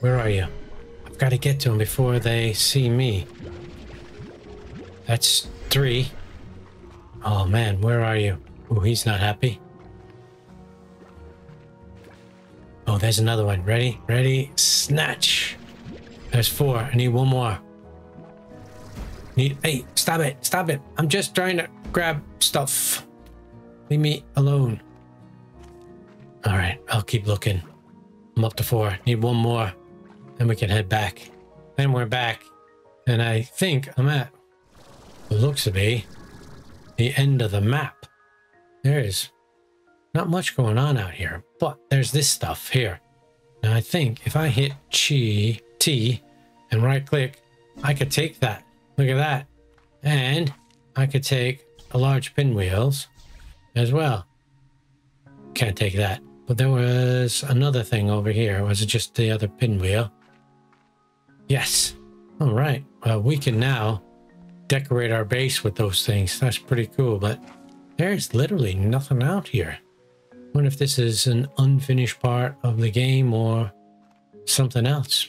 Where are you? I've got to get to them before they see me. That's three. Oh man, where are you? Oh, he's not happy. Oh, there's another one. Ready? Ready? Snatch. There's four. I need one more. Need. Hey, stop it. Stop it. I'm just trying to grab stuff. Leave me alone. All right, I'll keep looking. I'm up to four. Need one more. Then we can head back. Then we're back. And I think I'm at, looks to be, the end of the map. There is not much going on out here, but there's this stuff here. Now I think if I hit Chi T and right click, I could take that. Look at that. And I could take a large pinwheels as well. Can't take that. But there was another thing over here. Was it just the other pinwheel? Yes. All right. Well, we can now decorate our base with those things. That's pretty cool, but there's literally nothing out here. Wonder if this is an unfinished part of the game or something else.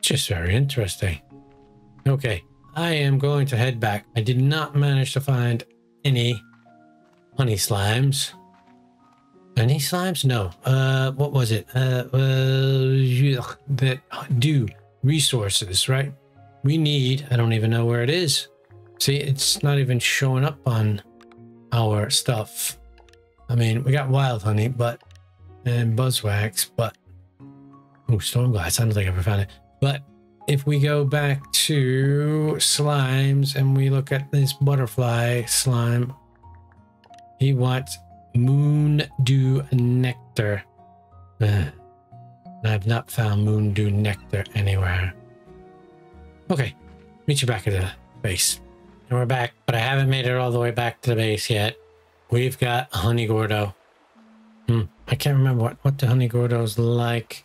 Just very interesting. Okay, I am going to head back. I did not manage to find any honey slimes. Any slimes? No. Uh, what was it? Uh, uh, that do resources, right? We need, I don't even know where it is. See, it's not even showing up on our stuff. I mean, we got wild honey, but, and buzzwax, but, oh, storm glass. I don't think I ever found it. But if we go back to slimes and we look at this butterfly slime, he wants moon dew nectar. Uh, I've not found moon dew nectar anywhere. Okay, meet you back at the base. And we're back, but I haven't made it all the way back to the base yet. We've got honey gordo. Hmm, I can't remember what, what the honey gordo's like.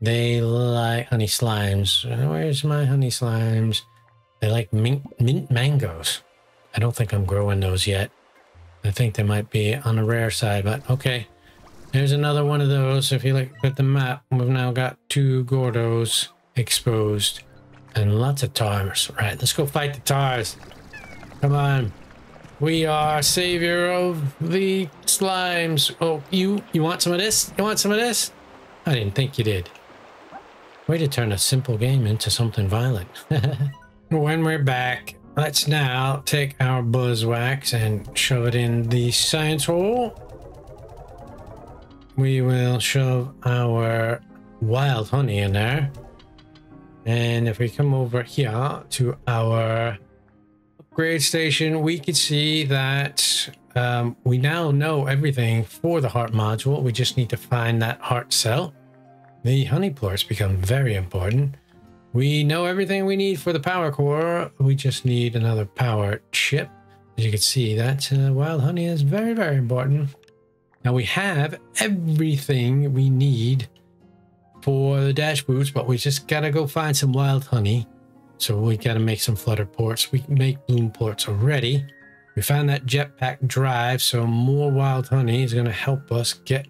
They like honey slimes. Where's my honey slimes? They like mint, mint mangoes. I don't think I'm growing those yet. I think they might be on the rare side, but okay. There's another one of those. If you look at the map, we've now got two Gordos exposed and lots of tars. Right, let's go fight the tars. Come on. We are savior of the slimes. Oh, you you want some of this? You want some of this? I didn't think you did. Way to turn a simple game into something violent. when we're back, let's now take our buzzwax and shove it in the science hole. We will shove our wild honey in there. And if we come over here to our upgrade station, we can see that um, we now know everything for the heart module. We just need to find that heart cell. The honey plorts become very important. We know everything we need for the power core. We just need another power chip. As you can see, that uh, wild honey is very, very important. Now we have everything we need for the dash boots, but we just gotta go find some wild honey. So we gotta make some flutter plorts. We make bloom plorts already. We found that jetpack drive, so more wild honey is gonna help us get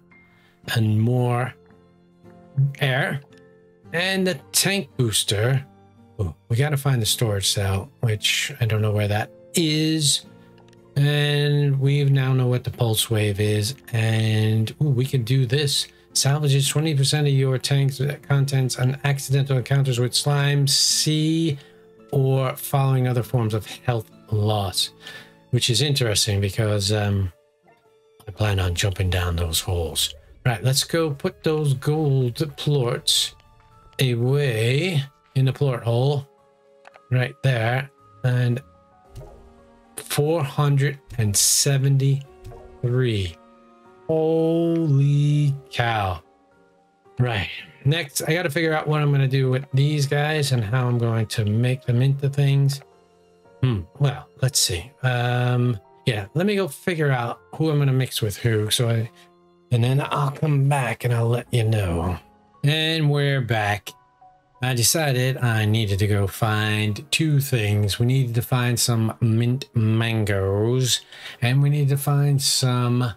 and more air. And the tank booster. Oh, we gotta find the storage cell, which I don't know where that is. And we now know what the pulse wave is. And ooh, we can do this. Salvages 20% of your tank's contents on accidental encounters with slime, sea, or following other forms of health loss. Which is interesting because um, I plan on jumping down those holes. Right, let's go put those gold plorts away in the plort hole. Right there. And 473. Holy cow. Right. Next, I got to figure out what I'm going to do with these guys and how I'm going to make them into things. Hmm. Well, let's see. Um, yeah, let me go figure out who I'm going to mix with who. So I, and then I'll come back and I'll let you know. And we're back. I decided I needed to go find two things. We needed to find some mint mangoes and we needed to find some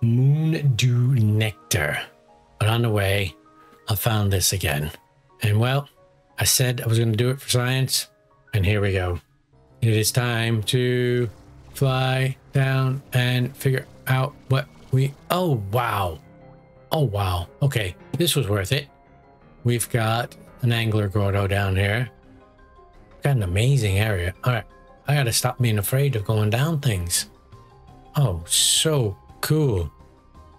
moon dew nectar. But on the way, I found this again. And well, I said I was going to do it for science, and here we go. It is time to fly down and figure out what we. Oh, wow. Oh, wow. Okay, this was worth it. We've got an angler grotto down here. Got an amazing area. All right, I gotta stop being afraid of going down things. Oh, so cool.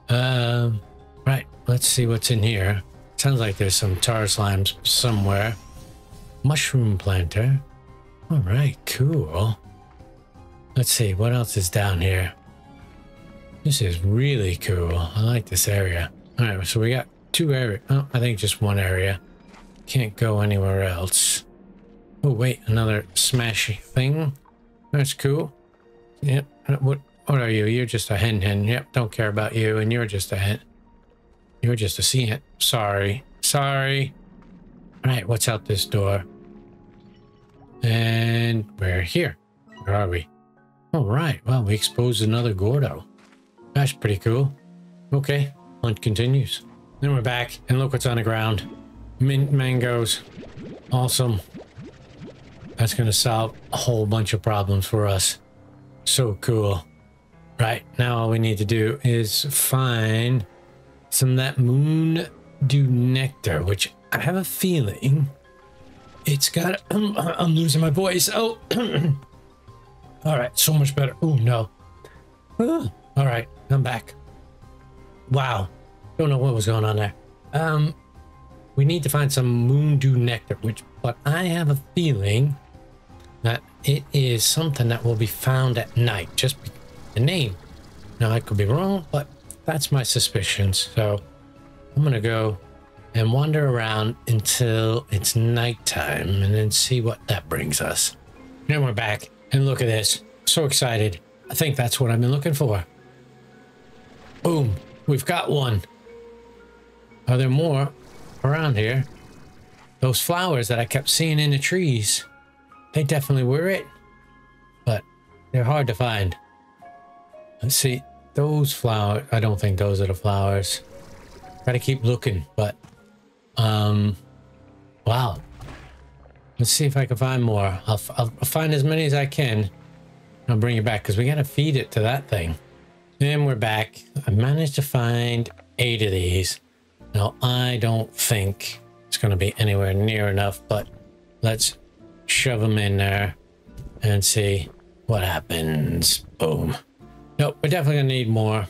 Um, right, let's see what's in here. Sounds like there's some tar slimes somewhere. Mushroom planter. All right, cool. Let's see, what else is down here? This is really cool. I like this area. All right, so we got two areas. Oh, I think just one area. Can't go anywhere else. Oh, wait, another smashy thing. That's cool. Yep. What, what are you? You're just a hen hen. Yep, don't care about you, and you're just a hen. You're just a sea hen. Sorry. Sorry. All right, what's out this door? And we're here. Where are we? All right, well, we exposed another Gordo. That's pretty cool. Okay, hunt continues. Then we're back, and look what's on the ground. Mint mangoes. Awesome. That's going to solve a whole bunch of problems for us. So cool. Right, now all we need to do is find some of that moon dew nectar, which I have a feeling it's got... I'm, losing my voice. Oh, all right, so much better. Oh, no. All right, I'm back. Wow, don't know what was going on there. Um, we need to find some moon dew nectar, which, but I have a feeling that it is something that will be found at night, just the name. Now, I could be wrong, but that's my suspicions. So I'm going to go and wander around until it's nighttime and then see what that brings us. Then we're back and look at this. So excited. I think that's what I've been looking for. Boom. We've got one. Are there more? around here. Those flowers that I kept seeing in the trees, they definitely were it. But they're hard to find. Let's see. Those flowers, I don't think those are the flowers. Gotta keep looking, but, um, wow. Let's see if I can find more. I'll, I'll find as many as I can. I'll bring it back because we gotta feed it to that thing. And we're back. I managed to find eight of these. Now, I don't think it's going to be anywhere near enough, but let's shove them in there and see what happens. Boom. Nope, we're definitely to need more.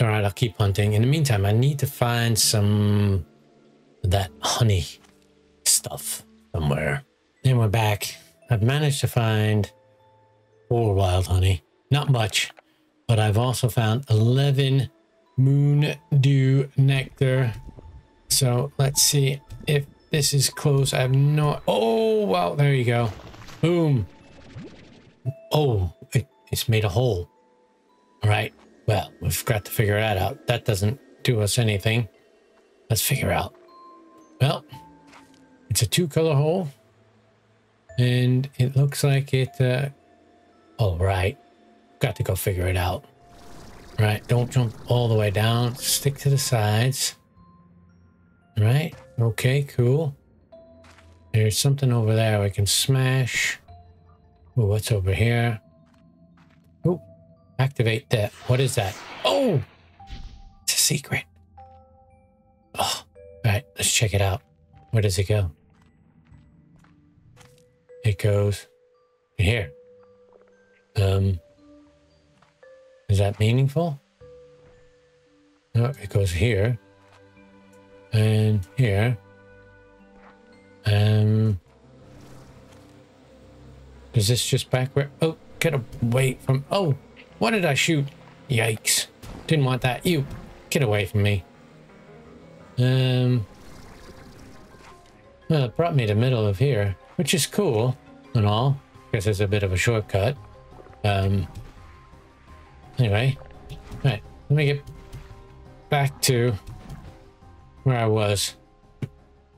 All right, I'll keep hunting. In the meantime, I need to find some that honey stuff somewhere. Then we're back. I've managed to find four wild honey. Not much, but I've also found 11 moon dew nectar. So let's see if this is close. I have no... Oh, wow. There you go. Boom. Oh, it, it's made a hole. All right. Well, we've got to figure that out. That doesn't do us anything. Let's figure out Well, it's a two color hole. And it looks like it, uh, all right. Got to go figure it out. Right, don't jump all the way down. Stick to the sides. Right, okay, cool. There's something over there we can smash. Ooh, what's over here? Activate that. What is that? Oh, it's a secret. Oh, all right, let's check it out. Where does it go? It goes here. Um, is that meaningful? No, it goes here and here. Um, is this just backward? Oh, get away from. Oh, what did I shoot? Yikes! Didn't want that. You get away from me. Um, well, it brought me to middle of here, which is cool and all. Guess it's a bit of a shortcut. Um, anyway, all right, let me get back to where I was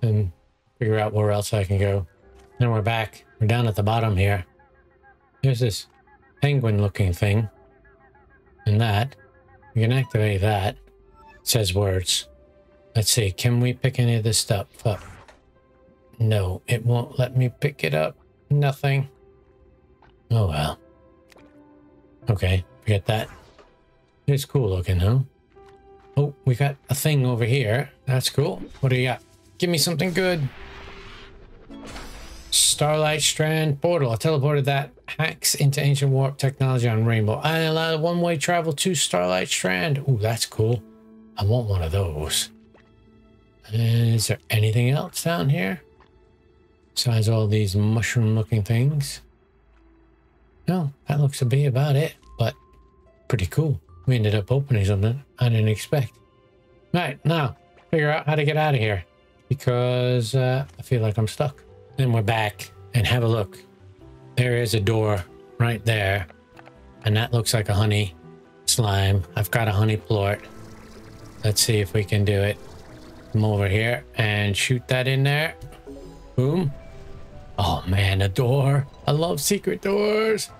and figure out where else I can go. Then we're back. We're down at the bottom here. There's this penguin looking thing. And that, we can activate that. It says words. Let's see, can we pick any of this stuff up? No, it won't let me pick it up. Nothing. Oh well. Okay, forget that. It's cool looking, huh? Oh, we got a thing over here. That's cool. What do you got? Give me something good. Starlight Strand portal. I teleported that hacks into ancient warp technology on Rainbow. I allowed one-way travel to Starlight Strand. Ooh, that's cool. I want one of those. Is there anything else down here? Besides all these mushroom-looking things? No, that looks to be about it, but pretty cool. We ended up opening something I didn't expect. Right, now, figure out how to get out of here. Because uh, I feel like I'm stuck. Then we're back and have a look. There is a door right there. And that looks like a honey slime. I've got a honey plort. Let's see if we can do it. Come over here and shoot that in there. Boom. Oh man, a door. I love secret doors.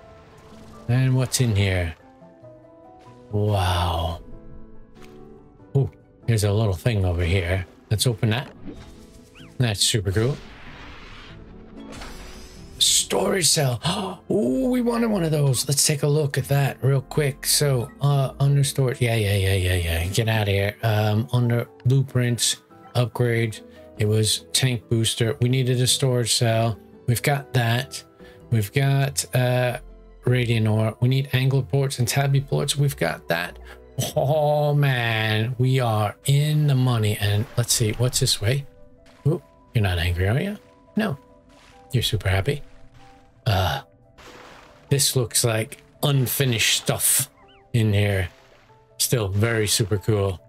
And what's in here? Wow. Oh, there's a little thing over here. Let's open that. That's super cool. Storage cell. Oh, we wanted one of those. Let's take a look at that real quick. So, uh, under storage. Yeah, yeah, yeah, yeah, yeah. Get out of here. Um, under blueprints, upgrade. It was tank booster. We needed a storage cell. We've got that. We've got uh, radiant ore. We need angler plorts and tabby plorts. We've got that. Oh man, we are in the money. And let's see, what's this way? Ooh, you're not angry, are you? No, you're super happy. Uh, this looks like unfinished stuff in here. Still very super cool.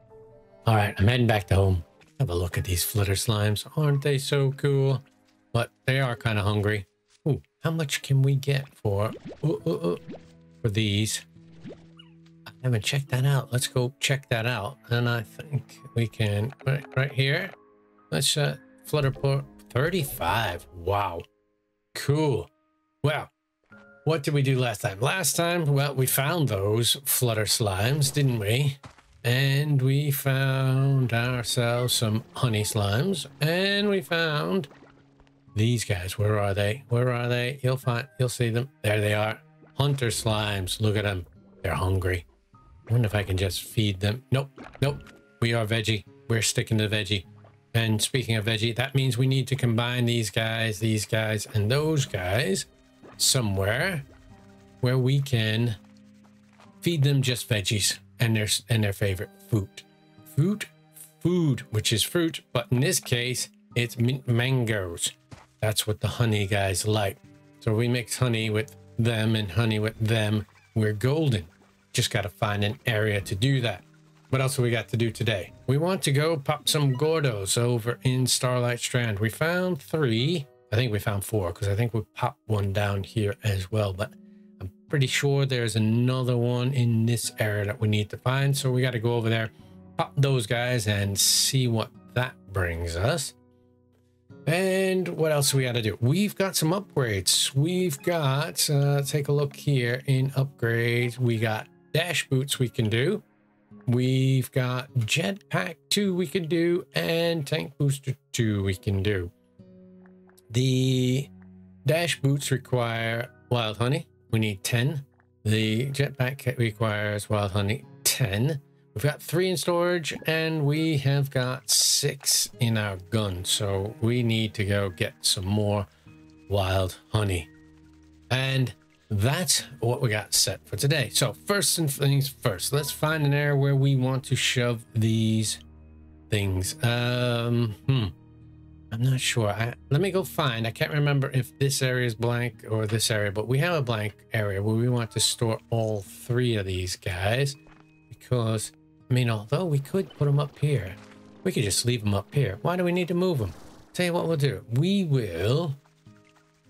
All right, I'm heading back to home. Have a look at these flitter slimes. Aren't they so cool? But they are kind of hungry. Ooh, how much can we get for ooh, ooh, ooh, for these? I haven't checked that out. Let's go check that out. And I think we can right, right here. Let's uh, flutter plort 35. Wow. Cool. Well, what did we do last time? Last time, well, we found those flutter slimes, didn't we? And we found ourselves some honey slimes. And we found these guys. Where are they? Where are they? You'll find, you'll see them. There they are. Hunter slimes. Look at them. They're hungry. I wonder if I can just feed them. Nope. Nope. We are veggie. We're sticking to veggie. And speaking of veggie, that means we need to combine these guys, these guys, and those guys somewhere where we can feed them just veggies and their and their favorite food. Food, food, which is fruit, but in this case, it's mangoes. That's what the honey guys like. So we mix honey with them and honey with them. We're golden. Just got to find an area to do that. What else have we got to do today? We want to go pop some Gordos over in Starlight Strand. We found three. I think we found four because I think we popped one down here as well. But I'm pretty sure there's another one in this area that we need to find. So we got to go over there, pop those guys and see what that brings us. And what else we got to do? We've got some upgrades. We've got, uh, take a look here in upgrades. We got dash boots we can do. We've got jetpack 2 we can do and tank booster 2 we can do. The dash boots require wild honey. We need 10. The jetpack requires wild honey 10. We've got three in storage and we have got six in our gun. So we need to go get some more wild honey. And that's what we got set for today. So first and things first, let's find an area where we want to shove these things. Um, hmm. I'm not sure. I, let me go find. I can't remember if this area is blank or this area, but we have a blank area where we want to store all three of these guys because I mean, although we could put them up here, we could just leave them up here. Why do we need to move them? Tell you what we'll do. We will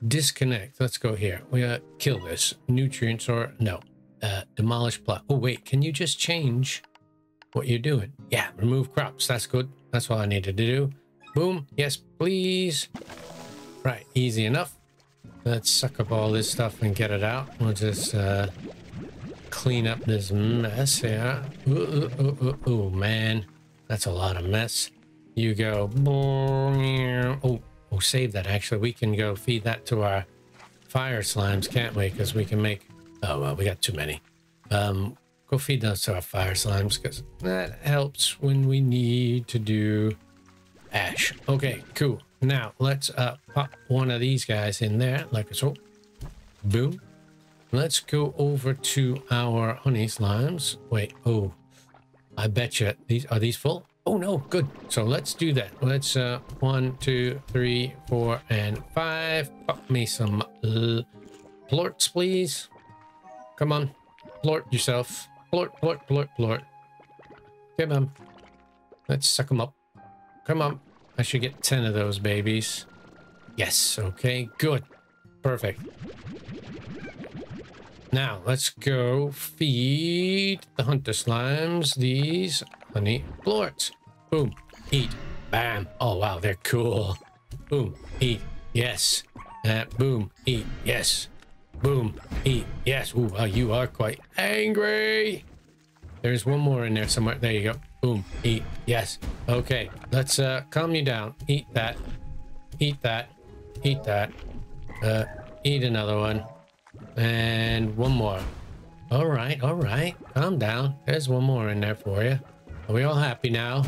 disconnect. Let's go here. We gotta kill this. Nutrients or no. Uh, demolish plot. Oh, wait. Can you just change what you're doing? Yeah, remove crops. That's good. That's all I needed to do. Boom. Yes, please. Right, easy enough. Let's suck up all this stuff and get it out. We'll just uh, clean up this mess here. Ooh, ooh, ooh, ooh, man. That's a lot of mess. You go. Oh, oh, save that. Actually, we can go feed that to our fire slimes, can't we? Because we can make. Oh, well, we got too many. Um, go feed those to our fire slimes because that helps when we need to do ash. Okay, cool. Now let's uh, pop one of these guys in there like so. Boom. Let's go over to our honey slimes. Wait, oh, I bet you these are these full? Oh no, good. So let's do that. Let's uh one, two, three, four, and five. Pop me some plorts, please. Come on, plort yourself. Plort, plort, plort, plort. Come on. Let's suck them up. Come on. I should get 10 of those babies. Yes, okay, good. Perfect. Now, let's go feed the hunter slimes these honey plorts. Boom, eat, bam. Oh, wow, they're cool. Boom, eat, yes. Uh, boom, eat, yes. Boom, eat, yes. Ooh, wow, you are quite angry. There's one more in there somewhere. There you go. Boom, eat, yes. Okay, let's uh, calm you down. Eat that. Eat that. Eat that. Uh, eat another one. And one more. All right, all right. Calm down. There's one more in there for you. Are we all happy now?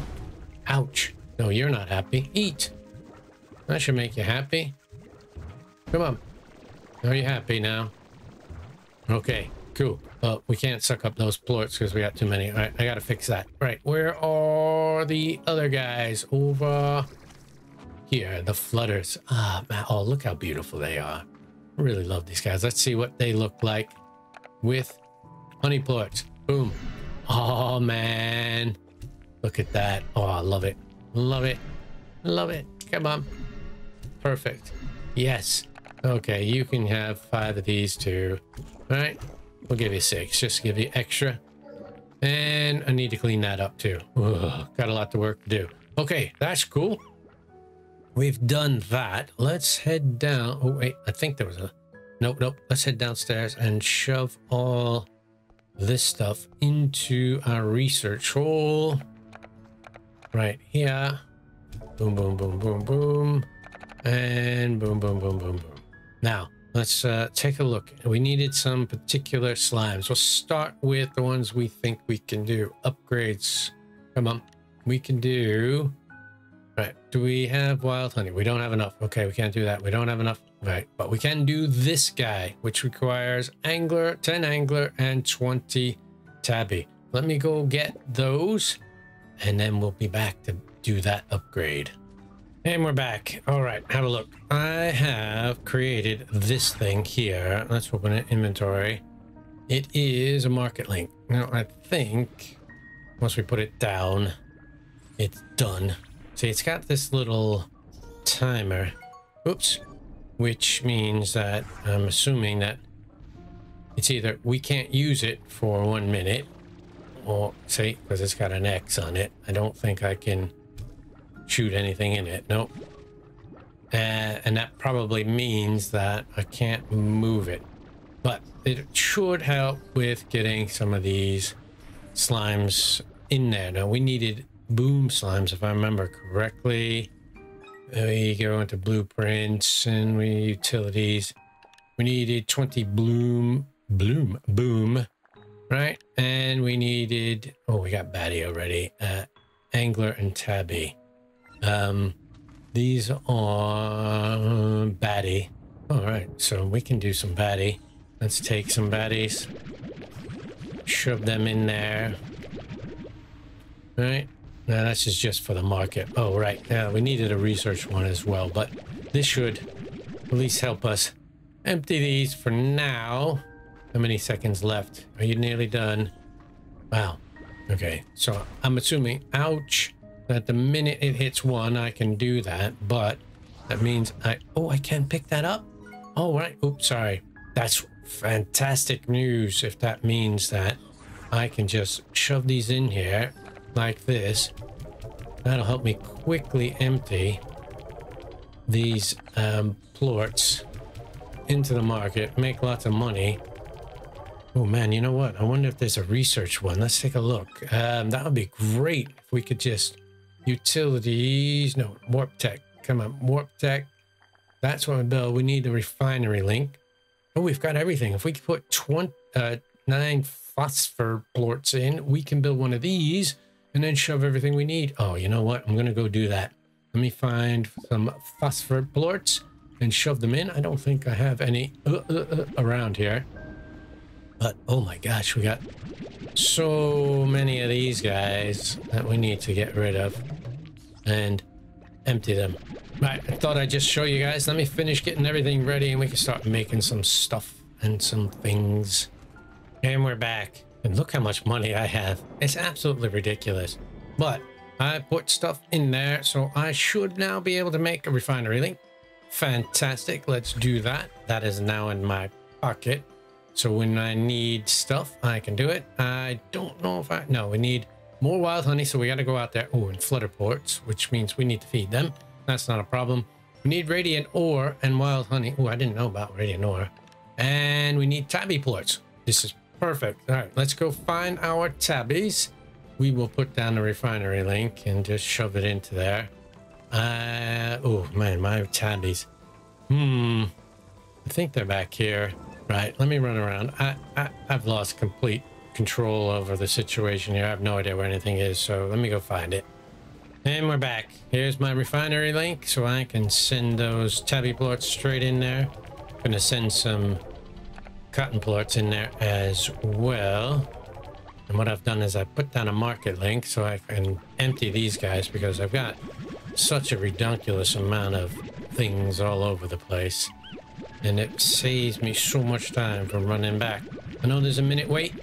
Ouch. No, you're not happy. Eat. That should make you happy. Come on. Are you happy now? Okay, cool. Well, we can't suck up those plorts because we got too many. All right, I gotta fix that. Right, where are the other guys? Over here, the flutters. Ah. Oh, look how beautiful they are. Really love these guys. Let's see what they look like with honey plorts. Boom. Oh, man. Look at that. Oh, I love it. Love it. Love it. Come on. Perfect. Yes. Okay, you can have five of these too. All right. We'll give you six. Just give you extra. And I need to clean that up too. Ugh, got a lot of work to do. Okay, that's cool. We've done that. Let's head down. Oh, wait, I think there was a... Nope, nope. Let's head downstairs and shove all this stuff into our research hole. Right here. Boom, boom, boom, boom, boom. And boom, boom, boom, boom, boom. Now, let's uh, take a look. We needed some particular slimes. We'll start with the ones we think we can do. Upgrades. Come on. We can do Right. Do we have wild honey? We don't have enough. Okay, we can't do that. We don't have enough. Right. But we can do this guy, which requires angler, 10 angler, and 20 tabby. Let me go get those, and then we'll be back to do that upgrade. And we're back. All right, have a look. I have created this thing here. Let's open it, inventory. It is a market link. Now, I think once we put it down, it's done. See, it's got this little timer. Oops. Which means that I'm assuming that it's either we can't use it for one minute or see, because it's got an X on it. I don't think I can shoot anything in it. Nope. Uh, and that probably means that I can't move it. But it should help with getting some of these slimes in there. Now we needed boom slimes, if I remember correctly. We go into blueprints and we utilities. We needed 20 bloom, bloom, boom, right? And we needed, oh, we got Batty already. Uh, Angler and Tabby. Um, these are Batty. All right, so we can do some Batty. Let's take some Baddies. Shove them in there. All right. Now this is just for the market. Oh, right. Yeah, we needed a research one as well, but this should at least help us empty these for now. How many seconds left? Are you nearly done? Wow. Okay, so I'm assuming, ouch, that the minute it hits one, I can do that, but that means I, oh, I can't pick that up? Oh, right. Oops, sorry. That's fantastic news if that means that I can just shove these in here like this. That'll help me quickly empty these um, plorts into the market, make lots of money. Oh man, you know what? I wonder if there's a research one. Let's take a look. Um, that would be great if we could just utilities. No, warp tech. Come on, warp tech. That's what we build. We need the refinery link. Oh, we've got everything. If we put 20, uh, phosphor plorts in, we can build one of these and then shove everything we need. Oh, you know what? I'm going to go do that. Let me find some phosphor plorts and shove them in. I don't think I have any uh, uh, uh, around here. But, oh my gosh, we got so many of these guys that we need to get rid of and empty them. Right, I thought I'd just show you guys. Let me finish getting everything ready and we can start making some stuff and some things. And we're back. And look how much money I have. It's absolutely ridiculous. But I put stuff in there, so I should now be able to make a refinery link. Fantastic. Let's do that. That is now in my pocket. So when I need stuff, I can do it. I don't know if I... No, we need more wild honey, so we got to go out there. Oh, and flutter plorts, which means we need to feed them. That's not a problem. We need radiant ore and wild honey. Oh, I didn't know about radiant ore. And we need tabby plorts. This is Perfect. All right, let's go find our tabbies. We will put down the refinery link and just shove it into there. Uh, oh man, my tabbies. Hmm. I think they're back here. Right, let me run around. I, I, I've lost complete control over the situation here. I have no idea where anything is, so let me go find it. And we're back. Here's my refinery link, so I can send those tabby plorts straight in there. Gonna send some cotton plorts in there as well. And what I've done is I put down a market link so I can empty these guys because I've got such a redunculous amount of things all over the place. And it saves me so much time from running back. I know there's a minute wait,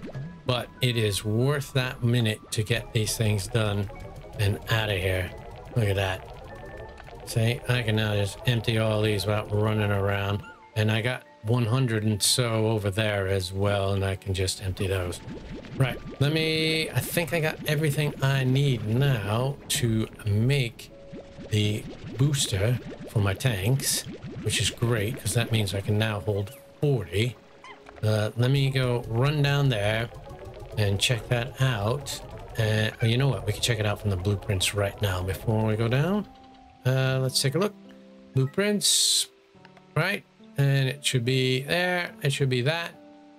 but it is worth that minute to get these things done and out of here. Look at that. See, I can now just empty all these without running around. And I got 100 and so over there as well, and I can just empty those. Right, let me... I think I got everything I need now to make the booster for my tanks, which is great, because that means I can now hold 40. Uh, let me go run down there and check that out. Uh, oh, you know what? We can check it out from the blueprints right now before we go down. Uh, let's take a look. Blueprints. Right and it should be there it should be that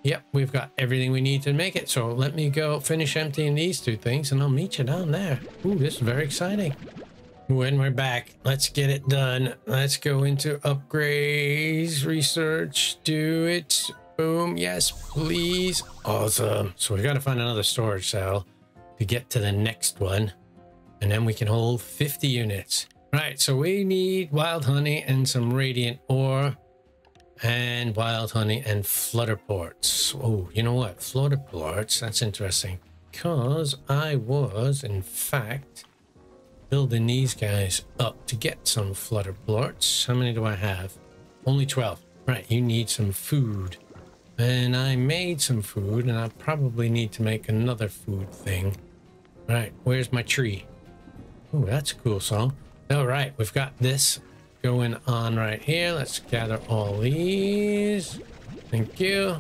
yep we've got everything we need to make it so let me go finish emptying these two things and i'll meet you down there Ooh, this is very exciting when we're back let's get it done let's go into upgrades research do it boom yes please awesome so we got to find another storage cell to get to the next one and then we can hold 50 units right so we need wild honey and some radiant ore and wild honey and flutter plorts. Oh, you know what? Flutter plorts, that's interesting. Because I was, in fact, building these guys up to get some flutter plorts. How many do I have? Only 12. Right, you need some food. And I made some food, and I probably need to make another food thing. Right, where's my tree? Oh, that's a cool song. All right, we've got this going on right here. Let's gather all these. Thank you.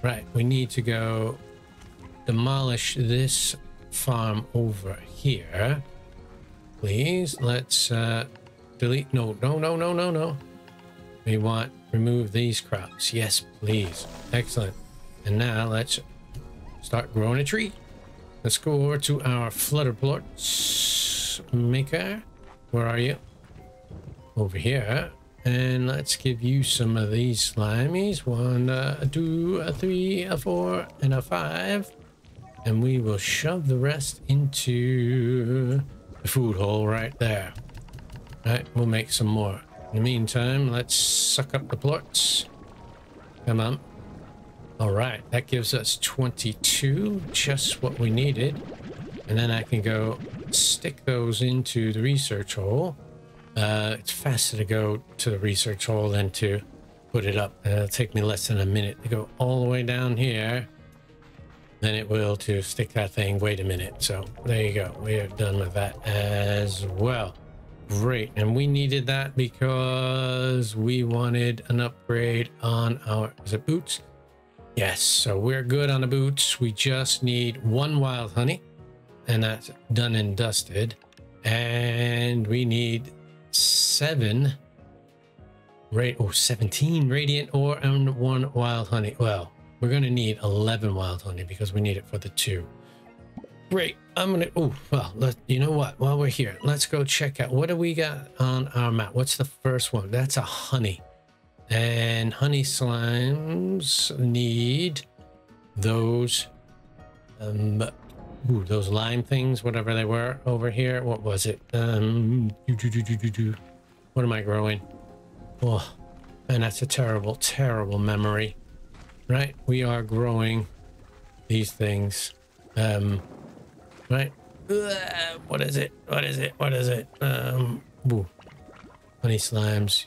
Right, we need to go demolish this farm over here. Please, let's uh, delete. No, no, no, no, no, no. We want remove these crops. Yes, please. Excellent. And now let's start growing a tree. Let's go over to our flutter plots maker. Where are you? Over here. And let's give you some of these slimies. One, a two, a three, a four, and a five. And we will shove the rest into the food hole right there. Right, we'll make some more. In the meantime, let's suck up the plorts. Come on. All right, that gives us 22, just what we needed. And then I can go stick those into the research hole. Uh, it's faster to go to the research hole than to put it up. Uh, it'll take me less than a minute to go all the way down here than it will to stick that thing. Wait a minute. So there you go. We are done with that as well. Great. And we needed that because we wanted an upgrade on our, is it boots? Yes. So we're good on the boots. We just need one wild honey and that's done and dusted. And we need seven rate oh 17 radiant ore and one wild honey well we're gonna need 11 wild honey because we need it for the two great i'm gonna oh well let you know what while we're here let's go check out what do we got on our map what's the first one that's a honey and honey slimes need those um Ooh, those lime things, whatever they were over here. What was it? Um, do, do, do, what am I growing? Oh, and that's a terrible, terrible memory. Right? We are growing these things. Um, right? Uh, what is it? What is it? What is it? Um, ooh. Honey slimes.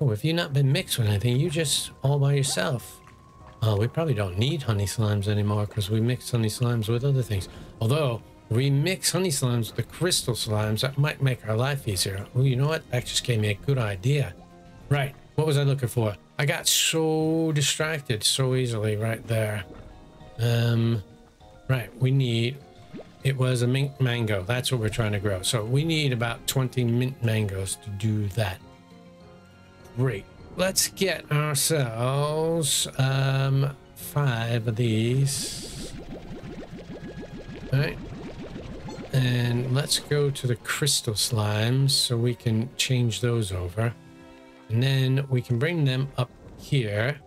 Oh, have you not been mixed with anything? You just all by yourself. Oh, we probably don't need honey slimes anymore because we mix honey slimes with other things. Although, we mix honey slimes with the crystal slimes, that might make our life easier. Oh, you know what? That just gave me a good idea. Right. What was I looking for? I got so distracted so easily right there. Um, right. We need... It was a mint mango. That's what we're trying to grow. So we need about 20 mint mangoes to do that. Great let's get ourselves um, five of these. All right. And let's go to the crystal slimes so we can change those over. And then we can bring them up here.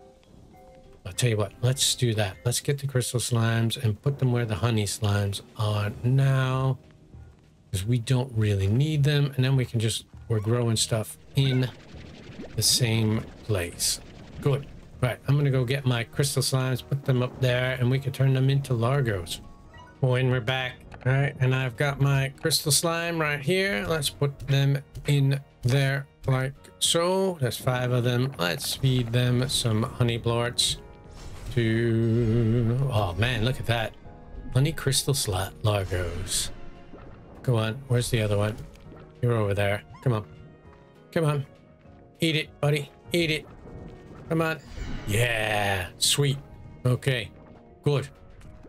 I'll tell you what, let's do that. Let's get the crystal slimes and put them where the honey slimes are now. Because we don't really need them. And then we can just, we're growing stuff in the same place. Good. Right, I'm gonna go get my crystal slimes, put them up there, and we can turn them into Largos. When we're back. All right, and I've got my crystal slime right here. Let's put them in there like so. There's five of them. Let's feed them some honey plorts to... Oh man, look at that. Honey crystal slot Largos. Go on, where's the other one? You're over there. Come on. Come on. Eat it, buddy. Eat it. Come on. Yeah, sweet. Okay, good.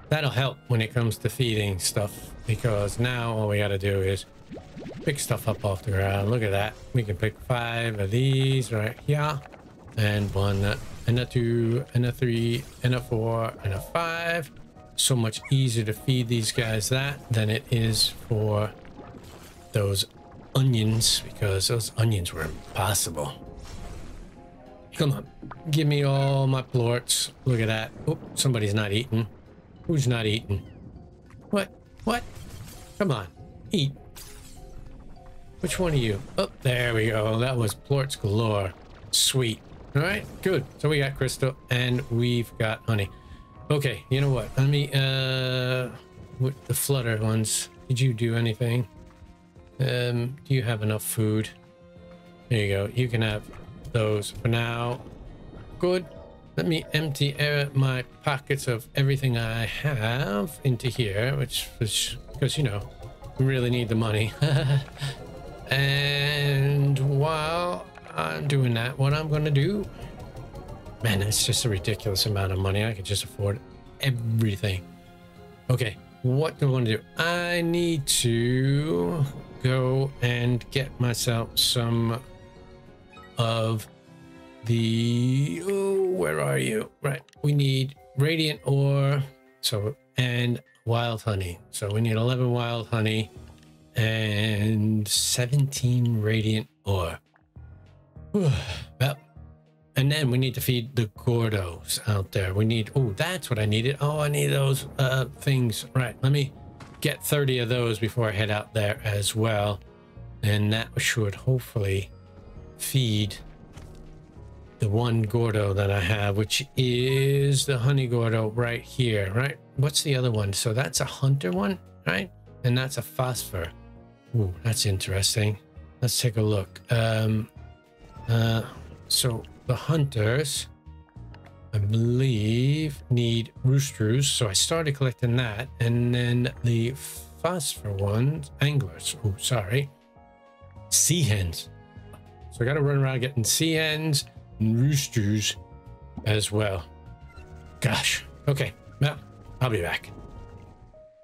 That'll help when it comes to feeding stuff because now all we gotta do is pick stuff up off the ground. Look at that. We can pick five of these right here. And one, and a two, and a three, and a four, and a five. So much easier to feed these guys that than it is for those onions because those onions were impossible. Come on. Give me all my plorts. Look at that. Oh, somebody's not eating. Who's not eating? What? What? Come on. Eat. Which one are you? Oh, there we go. That was plorts galore. Sweet. All right, good. So we got crystal and we've got honey. Okay, you know what? Let me, uh, with the flutter ones, did you do anything? Um, do you have enough food? There you go. You can have those for now. Good. Let me empty my pockets of everything I have into here, which, which because you know, really need the money. And while I'm doing that, what I'm going to do, man, it's just a ridiculous amount of money. I could just afford everything. Okay, what do I want to do? I need to go and get myself some of the oh where are you right we need radiant ore so and wild honey so we need 11 wild honey and 17 radiant ore well and then we need to feed the gordos out there we need oh that's what i needed oh i need those uh things right let me get 30 of those before i head out there as well and that should hopefully feed the one Gordo that I have, which is the Honey Gordo right here, right? What's the other one? So that's a Hunter one, right? And that's a Phosphor. Ooh, that's interesting. Let's take a look. Um, uh, so the Hunters, I believe, need Roosters. So I started collecting that. And then the Phosphor ones, Anglers. Oh, sorry. Sea Hens. So I got to run around getting sea hens and roosters as well. Gosh. Okay. Well, I'll be back.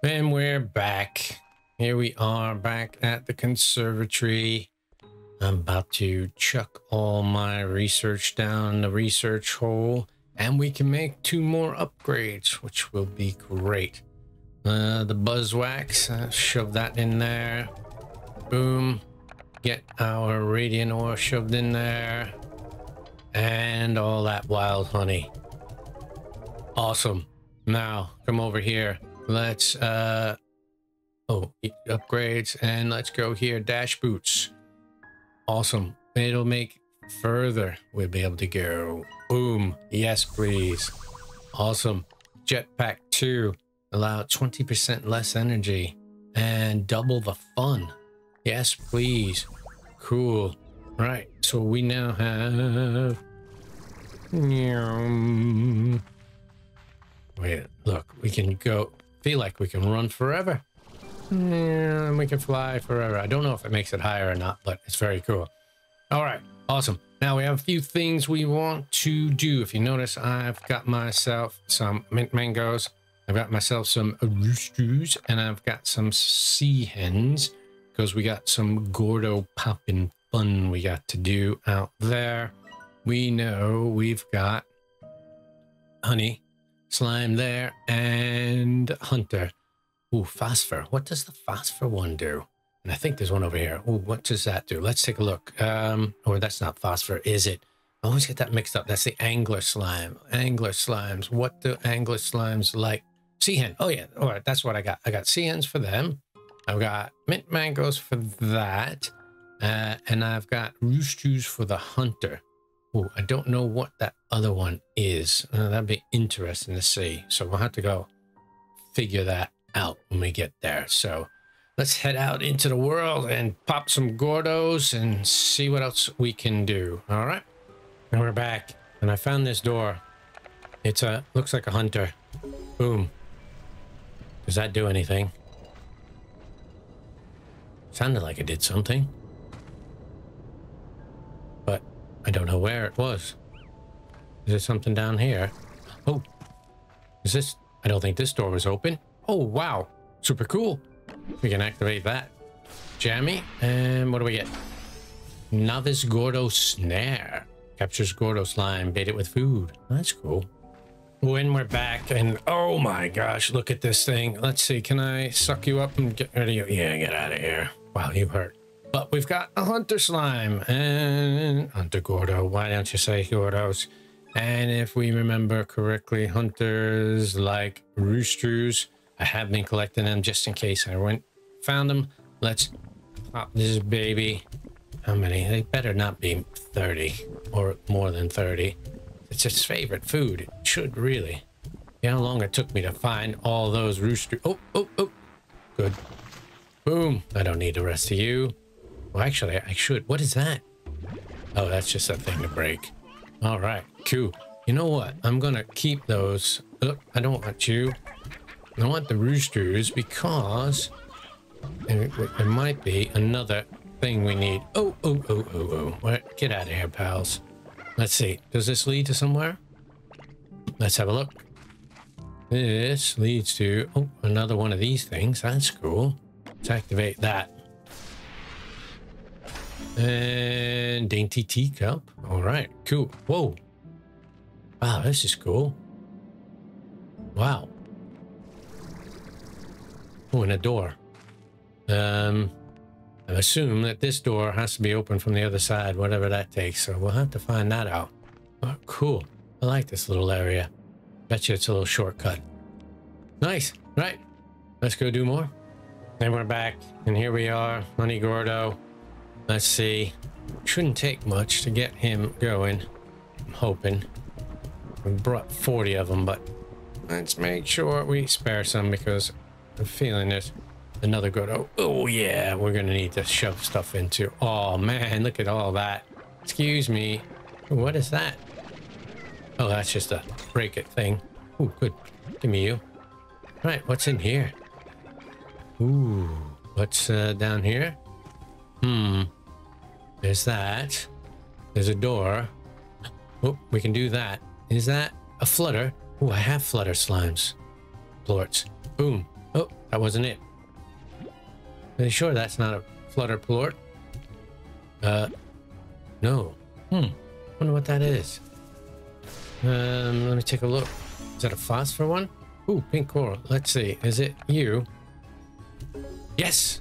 And we're back. Here we are back at the conservatory. I'm about to chuck all my research down the research hole and we can make two more upgrades, which will be great. Uh, the buzzwax, uh, shove that in there. Boom. Get our radiant ore shoved in there and all that wild honey. Awesome. Now, come over here. Let's, uh, oh, upgrades, and let's go here. Dash boots. Awesome. It'll make further. We'll be able to go. Boom. Yes, please. Awesome. Jetpack 2. Allow 20% less energy and double the fun. Yes, please. Cool. Right, so we now have... Wait, look, we can go... Feel like we can run forever. And we can fly forever. I don't know if it makes it higher or not, but it's very cool. All right, awesome. Now we have a few things we want to do. If you notice, I've got myself some mint mangoes. I've got myself some roosters, and I've got some sea hens because we got some Gordo popping fun we got to do out there. We know we've got honey, slime there, and hunter. Ooh, phosphor. What does the phosphor one do? And I think there's one over here. Ooh, what does that do? Let's take a look. Um, or that's not phosphor, is it? I always get that mixed up. That's the angler slime. Angler slimes. What do angler slimes like? Sea hen. Oh yeah. All right. That's what I got. I got sea hens for them. I've got mint mangoes for that. Uh, and I've got roosters for the hunter. Oh, I don't know what that other one is. Uh, that'd be interesting to see. So we'll have to go figure that out when we get there. So let's head out into the world and pop some Gordos and see what else we can do. All right. And we're back. And I found this door. It's a, looks like a hunter. Boom. Does that do anything? Sounded like it did something. But I don't know where it was. Is there something down here? Oh, is this? I don't think this door was open. Oh, wow. Super cool. We can activate that. Jammy. And what do we get? Novice Gordo Snare. Captures Gordo slime, bait it with food. That's cool. When we're back and oh my gosh, look at this thing. Let's see, can I suck you up and get rid of you? Yeah, get out of here. Wow, you hurt. But we've got a Hunter Slime and Hunter Gordo. Why don't you say Gordos? And if we remember correctly, hunters like roosters. I have been collecting them just in case I went found them. Let's pop this baby. How many? They better not be 30 or more than 30. It's its favorite food. It should really. See how long it took me to find all those roosters. Oh, oh, oh. Good. Boom. I don't need the rest of you. Well, actually, I should. What is that? Oh, that's just a thing to break. All right, cool. You know what? I'm going to keep those. Look, I don't want you. I want the roosters because there, there might be another thing we need. Oh, oh, oh, oh, oh. What? Get out of here, pals. Let's see. Does this lead to somewhere? Let's have a look. This leads to oh, another one of these things. That's cool. Let's activate that. And dainty teacup. All right, cool. Whoa. Wow, this is cool. Wow. And a door. Um, I assume that this door has to be open from the other side, whatever that takes. So we'll have to find that out. Oh, cool. I like this little area. Bet you it's a little shortcut. Nice. Right. Let's go do more. And we're back. And here we are. Money Gordo. Let's see. Shouldn't take much to get him going. I'm hoping. We brought 40 of them, but let's make sure we spare some because I'm feeling this. Another Gordo. Oh, yeah. We're going to need to shove stuff into. Oh, man. Look at all that. Excuse me. What is that? Oh, that's just a break it thing. Oh, good. Give me you. Right, what's in here? Ooh, what's uh, down here? Hmm. There's that. There's a door. Oh, we can do that. Is that a flutter? Oh, I have flutter slimes. Plorts. Boom. That wasn't it. You sure that's not a flutter plort? Uh, no. Hmm. Wonder what that is. Um, let me take a look. Is that a phosphor one? Ooh, pink coral. Let's see. Is it you? Yes.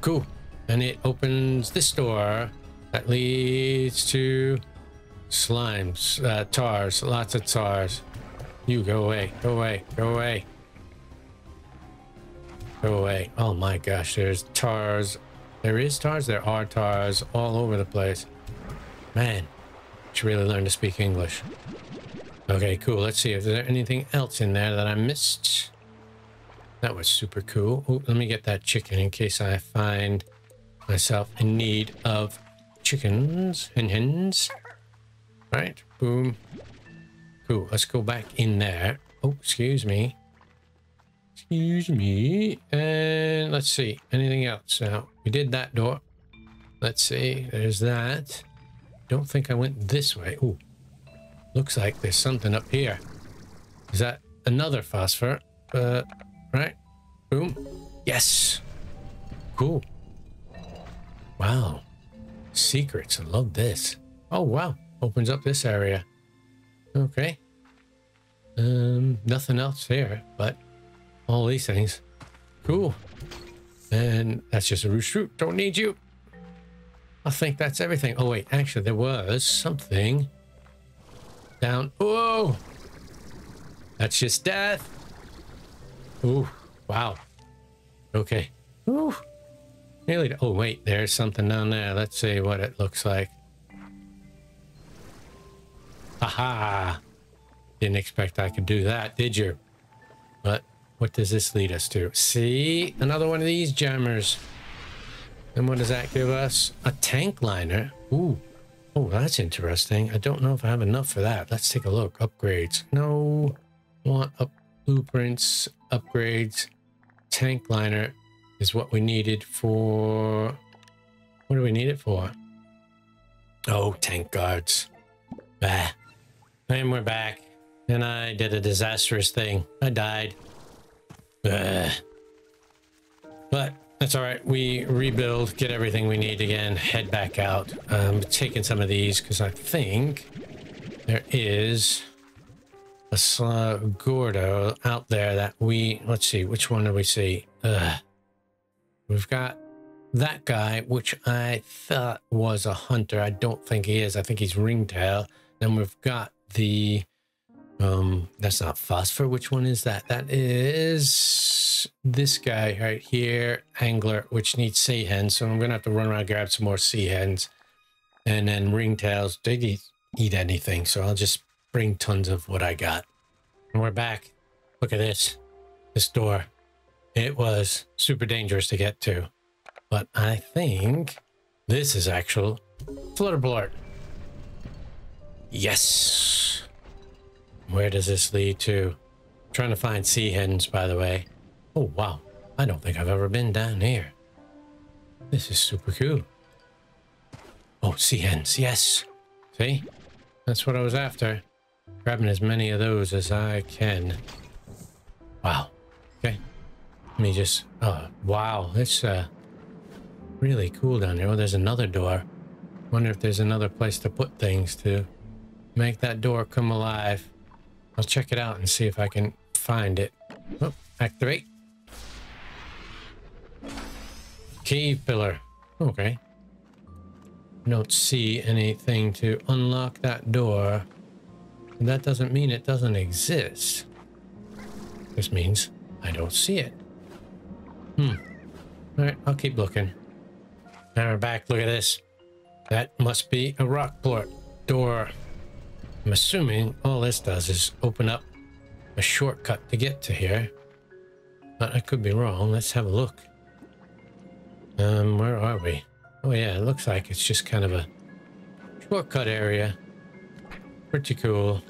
Cool. And it opens this door that leads to slimes, uh, tars, lots of tars. You go away, go away, go away. Go away. Oh my gosh, there's tars. There is tars, there are tars all over the place. Man, should really learn to speak English. Okay, cool. Let's see. if there anything else in there that I missed? That was super cool. Ooh, let me get that chicken in case I find myself in need of chickens and hens. All right, boom. Cool. Let's go back in there. Oh, excuse me. Excuse me. And let's see. Anything else? Now, we did that door. Let's see. There's that. Don't think I went this way. Ooh, Looks like there's something up here. Is that another phosphor? Uh, right? Boom. Yes. Cool. Wow. Secrets. I love this. Oh, wow. Opens up this area. Okay. Um, nothing else here, but all these things. Cool. And that's just a roost root. Don't need you. I think that's everything. Oh, wait. Actually, there was something down. Whoa! That's just death. Ooh, wow. Okay. Ooh. Nearly. Oh, wait, there's something down there. Let's see what it looks like. Aha! Didn't expect I could do that, did you? But what does this lead us to? See? Another one of these jammers. And what does that give us? A tank liner. Ooh. Oh, that's interesting. I don't know if I have enough for that. Let's take a look. Upgrades. No. Want up blueprints, upgrades. Tank liner is what we needed for... What do we need it for? Oh, tank guards. Bah. And we're back. And I did a disastrous thing. I died. Bah. But that's all right. We rebuild, get everything we need again, head back out. Um, taking some of these because I think there is a Gordo out there that we, let's see, which one do we see? Ugh. We've got that guy, which I thought was a hunter. I don't think he is. I think he's ringtail. Then we've got the um, that's not phosphor. Which one is that? That is this guy right here, angler, which needs sea hens. So I'm gonna have to run around and grab some more sea hens. And then ringtails, they eat, eat anything. So I'll just bring tons of what I got. And we're back. Look at this. This door. It was super dangerous to get to. But I think this is actual flutter plort. Yes. Where does this lead to? I'm trying to find sea hens, by the way. Oh, wow. I don't think I've ever been down here. This is super cool. Oh, sea hens, yes. See? That's what I was after. Grabbing as many of those as I can. Wow. Okay. Let me just... Oh, wow. It's uh, really cool down here. Oh, there's another door. Wonder if there's another place to put things to make that door come alive. I'll check it out and see if I can find it. Oh, activate. Key pillar. Okay. Don't see anything to unlock that door. that doesn't mean it doesn't exist. This means I don't see it. Hmm. Alright, I'll keep looking. Now we're back. Look at this. That must be a rock plort door. I'm assuming all this does is open up a shortcut to get to here. But I could be wrong. Let's have a look. Um, where are we? Oh yeah, it looks like it's just kind of a shortcut area. Pretty cool.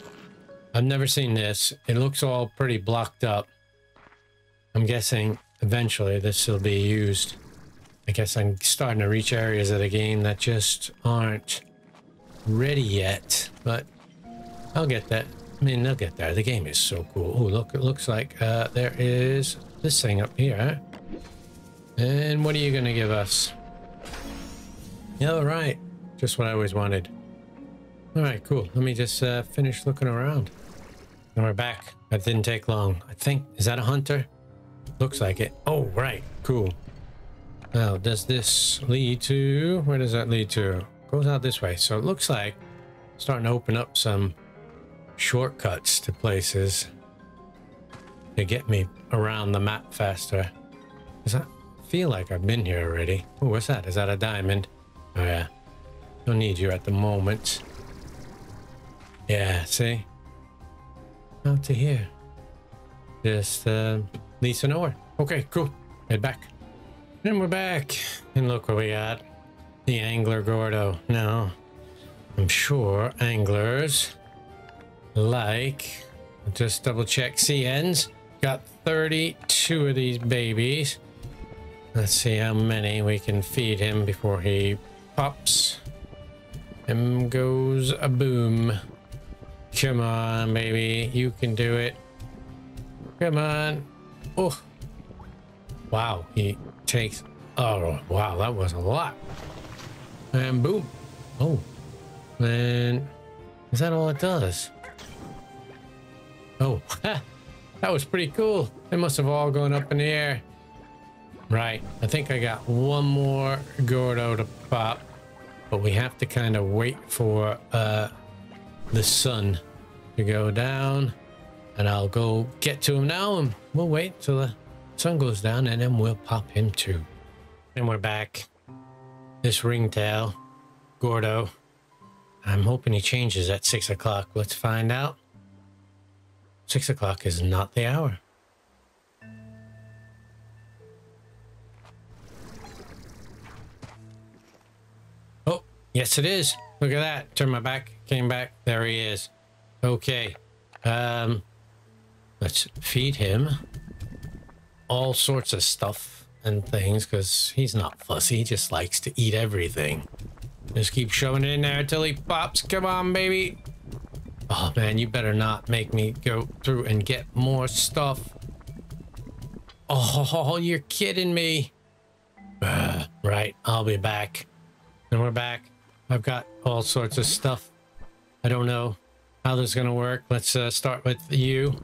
I've never seen this. It looks all pretty blocked up. I'm guessing eventually this will be used. I guess I'm starting to reach areas of the game that just aren't ready yet, but I'll get that. I mean, they'll get there. The game is so cool. Oh, look, it looks like uh, there is this thing up here. And what are you going to give us? Yeah, right. Just what I always wanted. All right, cool. Let me just uh, finish looking around. And we're back. That didn't take long. I think, is that a hunter? Looks like it. Oh, right. Cool. Now, does this lead to, where does that lead to? Goes out this way. So it looks like starting to open up some shortcuts to places to get me around the map faster. Does that feel like I've been here already? Oh, what's that? Is that a diamond? Oh, yeah. Don't need you at the moment. Yeah, see? Out to here. Just uh, to nowhere. Okay, cool. Head back. And we're back. And look what we got. The Angler Gordo. Now, I'm sure anglers like, just double check sea hens. Got 32 of these babies. Let's see how many we can feed him before he pops. Him goes a boom. Come on, baby. You can do it. Come on. Oh. Wow. He takes... Oh, wow. That was a lot. And boom. Oh. And... Is that all it does? Oh. that was pretty cool. They must have all gone up in the air. Right. I think I got one more Gordo to pop. But we have to kind of wait for uh, the sun to go down. And I'll go get to him now. And we'll wait till the sun goes down. And then we'll pop him too. And we're back. This ringtail, Gordo. I'm hoping he changes at 6 o'clock. Let's find out. 6 o'clock is not the hour. Oh, yes, it is. Look at that. Turn my back, came back. There he is. Okay. Um, let's feed him all sorts of stuff and things because he's not fussy. He just likes to eat everything. Just keep shoving it in there until he pops. Come on, baby. Oh, man, you better not make me go through and get more stuff. Oh, you're kidding me. Uh, right, I'll be back. And we're back. I've got all sorts of stuff. I don't know how this is going to work. Let's uh, start with you.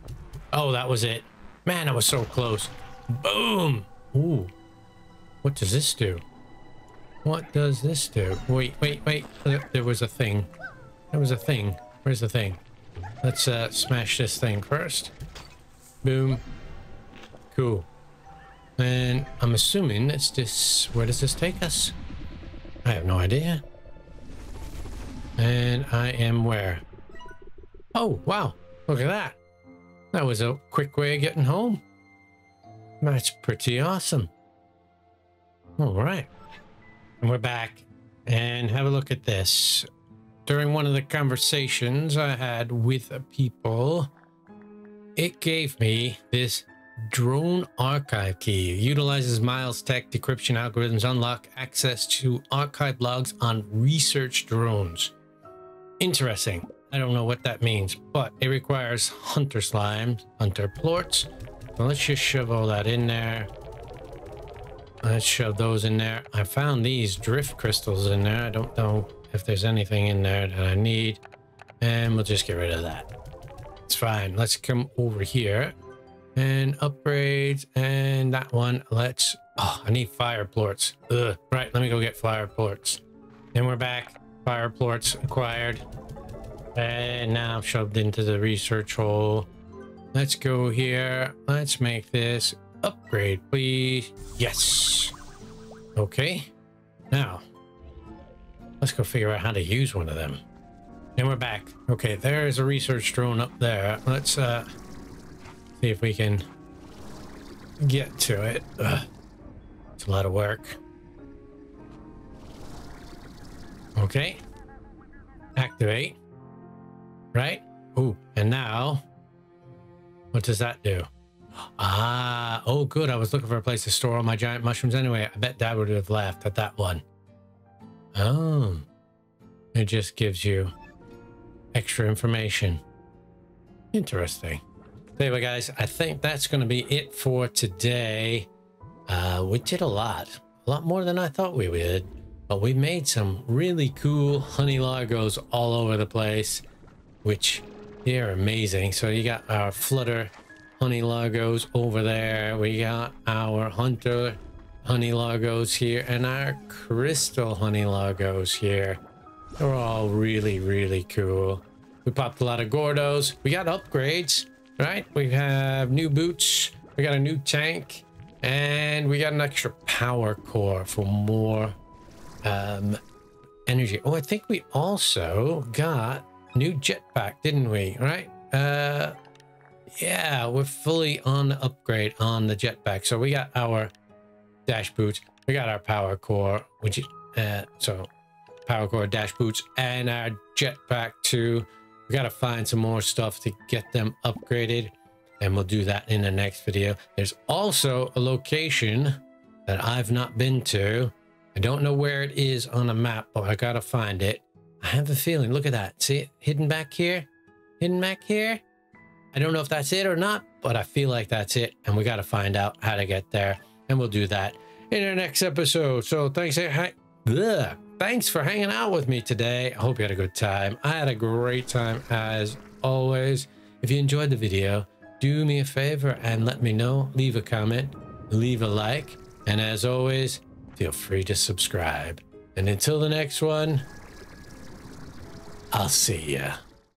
Oh, that was it. Man, I was so close. Boom. Ooh. What does this do? What does this do? Wait, wait, wait. There was a thing. There was a thing. Where's the thing? Let's uh, smash this thing first. Boom. Cool. And I'm assuming it's this... Where does this take us? I have no idea. And I am where? Oh, wow. Look at that. That was a quick way of getting home. That's pretty awesome. All right. And we're back. And have a look at this. During one of the conversations I had with people, it gave me this drone archive key. Utilizes Miles Tech decryption algorithms unlock access to archive logs on research drones. Interesting. I don't know what that means, but it requires hunter slimes, hunter plorts. So let's just shove all that in there. Let's shove those in there. I found these drift crystals in there. I don't know if there's anything in there that I need. And we'll just get rid of that. It's fine. Let's come over here and upgrades and that one. Let's, oh, I need fire plorts. Ugh. Right, let me go get fire plorts. And we're back. Fire plorts acquired. And now I'm shoved into the research hole. Let's go here. Let's make this upgrade, please. Yes. Okay. Now, let's go figure out how to use one of them. And we're back. Okay, there's a research drone up there. Let's uh, see if we can get to it. Ugh. It's a lot of work. Okay. Activate. Right? Ooh, and now, what does that do? Ah, oh good. I was looking for a place to store all my giant mushrooms anyway. I bet Dad would have laughed at that one. Oh. It just gives you extra information. Interesting. Anyway, guys, I think that's going to be it for today. Uh, we did a lot. A lot more than I thought we would. But we made some really cool honey largos all over the place, which they're amazing. So you got our flutter honey largos over there. We got our hunter honey largos here and our crystal honey largos here. They're all really, really cool. We popped a lot of Gordos. We got upgrades, right? We have new boots. We got a new tank. And we got an extra power core for more um, energy. Oh, I think we also got new jetpack, didn't we? Right? Uh, yeah, we're fully on the upgrade on the jetpack. So we got our dash boots. We got our power core, which is, uh, so power core, dash boots, and our jetpack too. We got to find some more stuff to get them upgraded. And we'll do that in the next video. There's also a location that I've not been to. I don't know where it is on the map, but I got to find it. I have a feeling. Look at that. See it hidden back here? Hidden back here? I don't know if that's it or not, but I feel like that's it. And we got to find out how to get there. And we'll do that in our next episode. So thanks. Eh, Ugh, thanks for hanging out with me today. I hope you had a good time. I had a great time as always. If you enjoyed the video, do me a favor and let me know. Leave a comment, leave a like. And as always, feel free to subscribe. And until the next one, I'll see ya.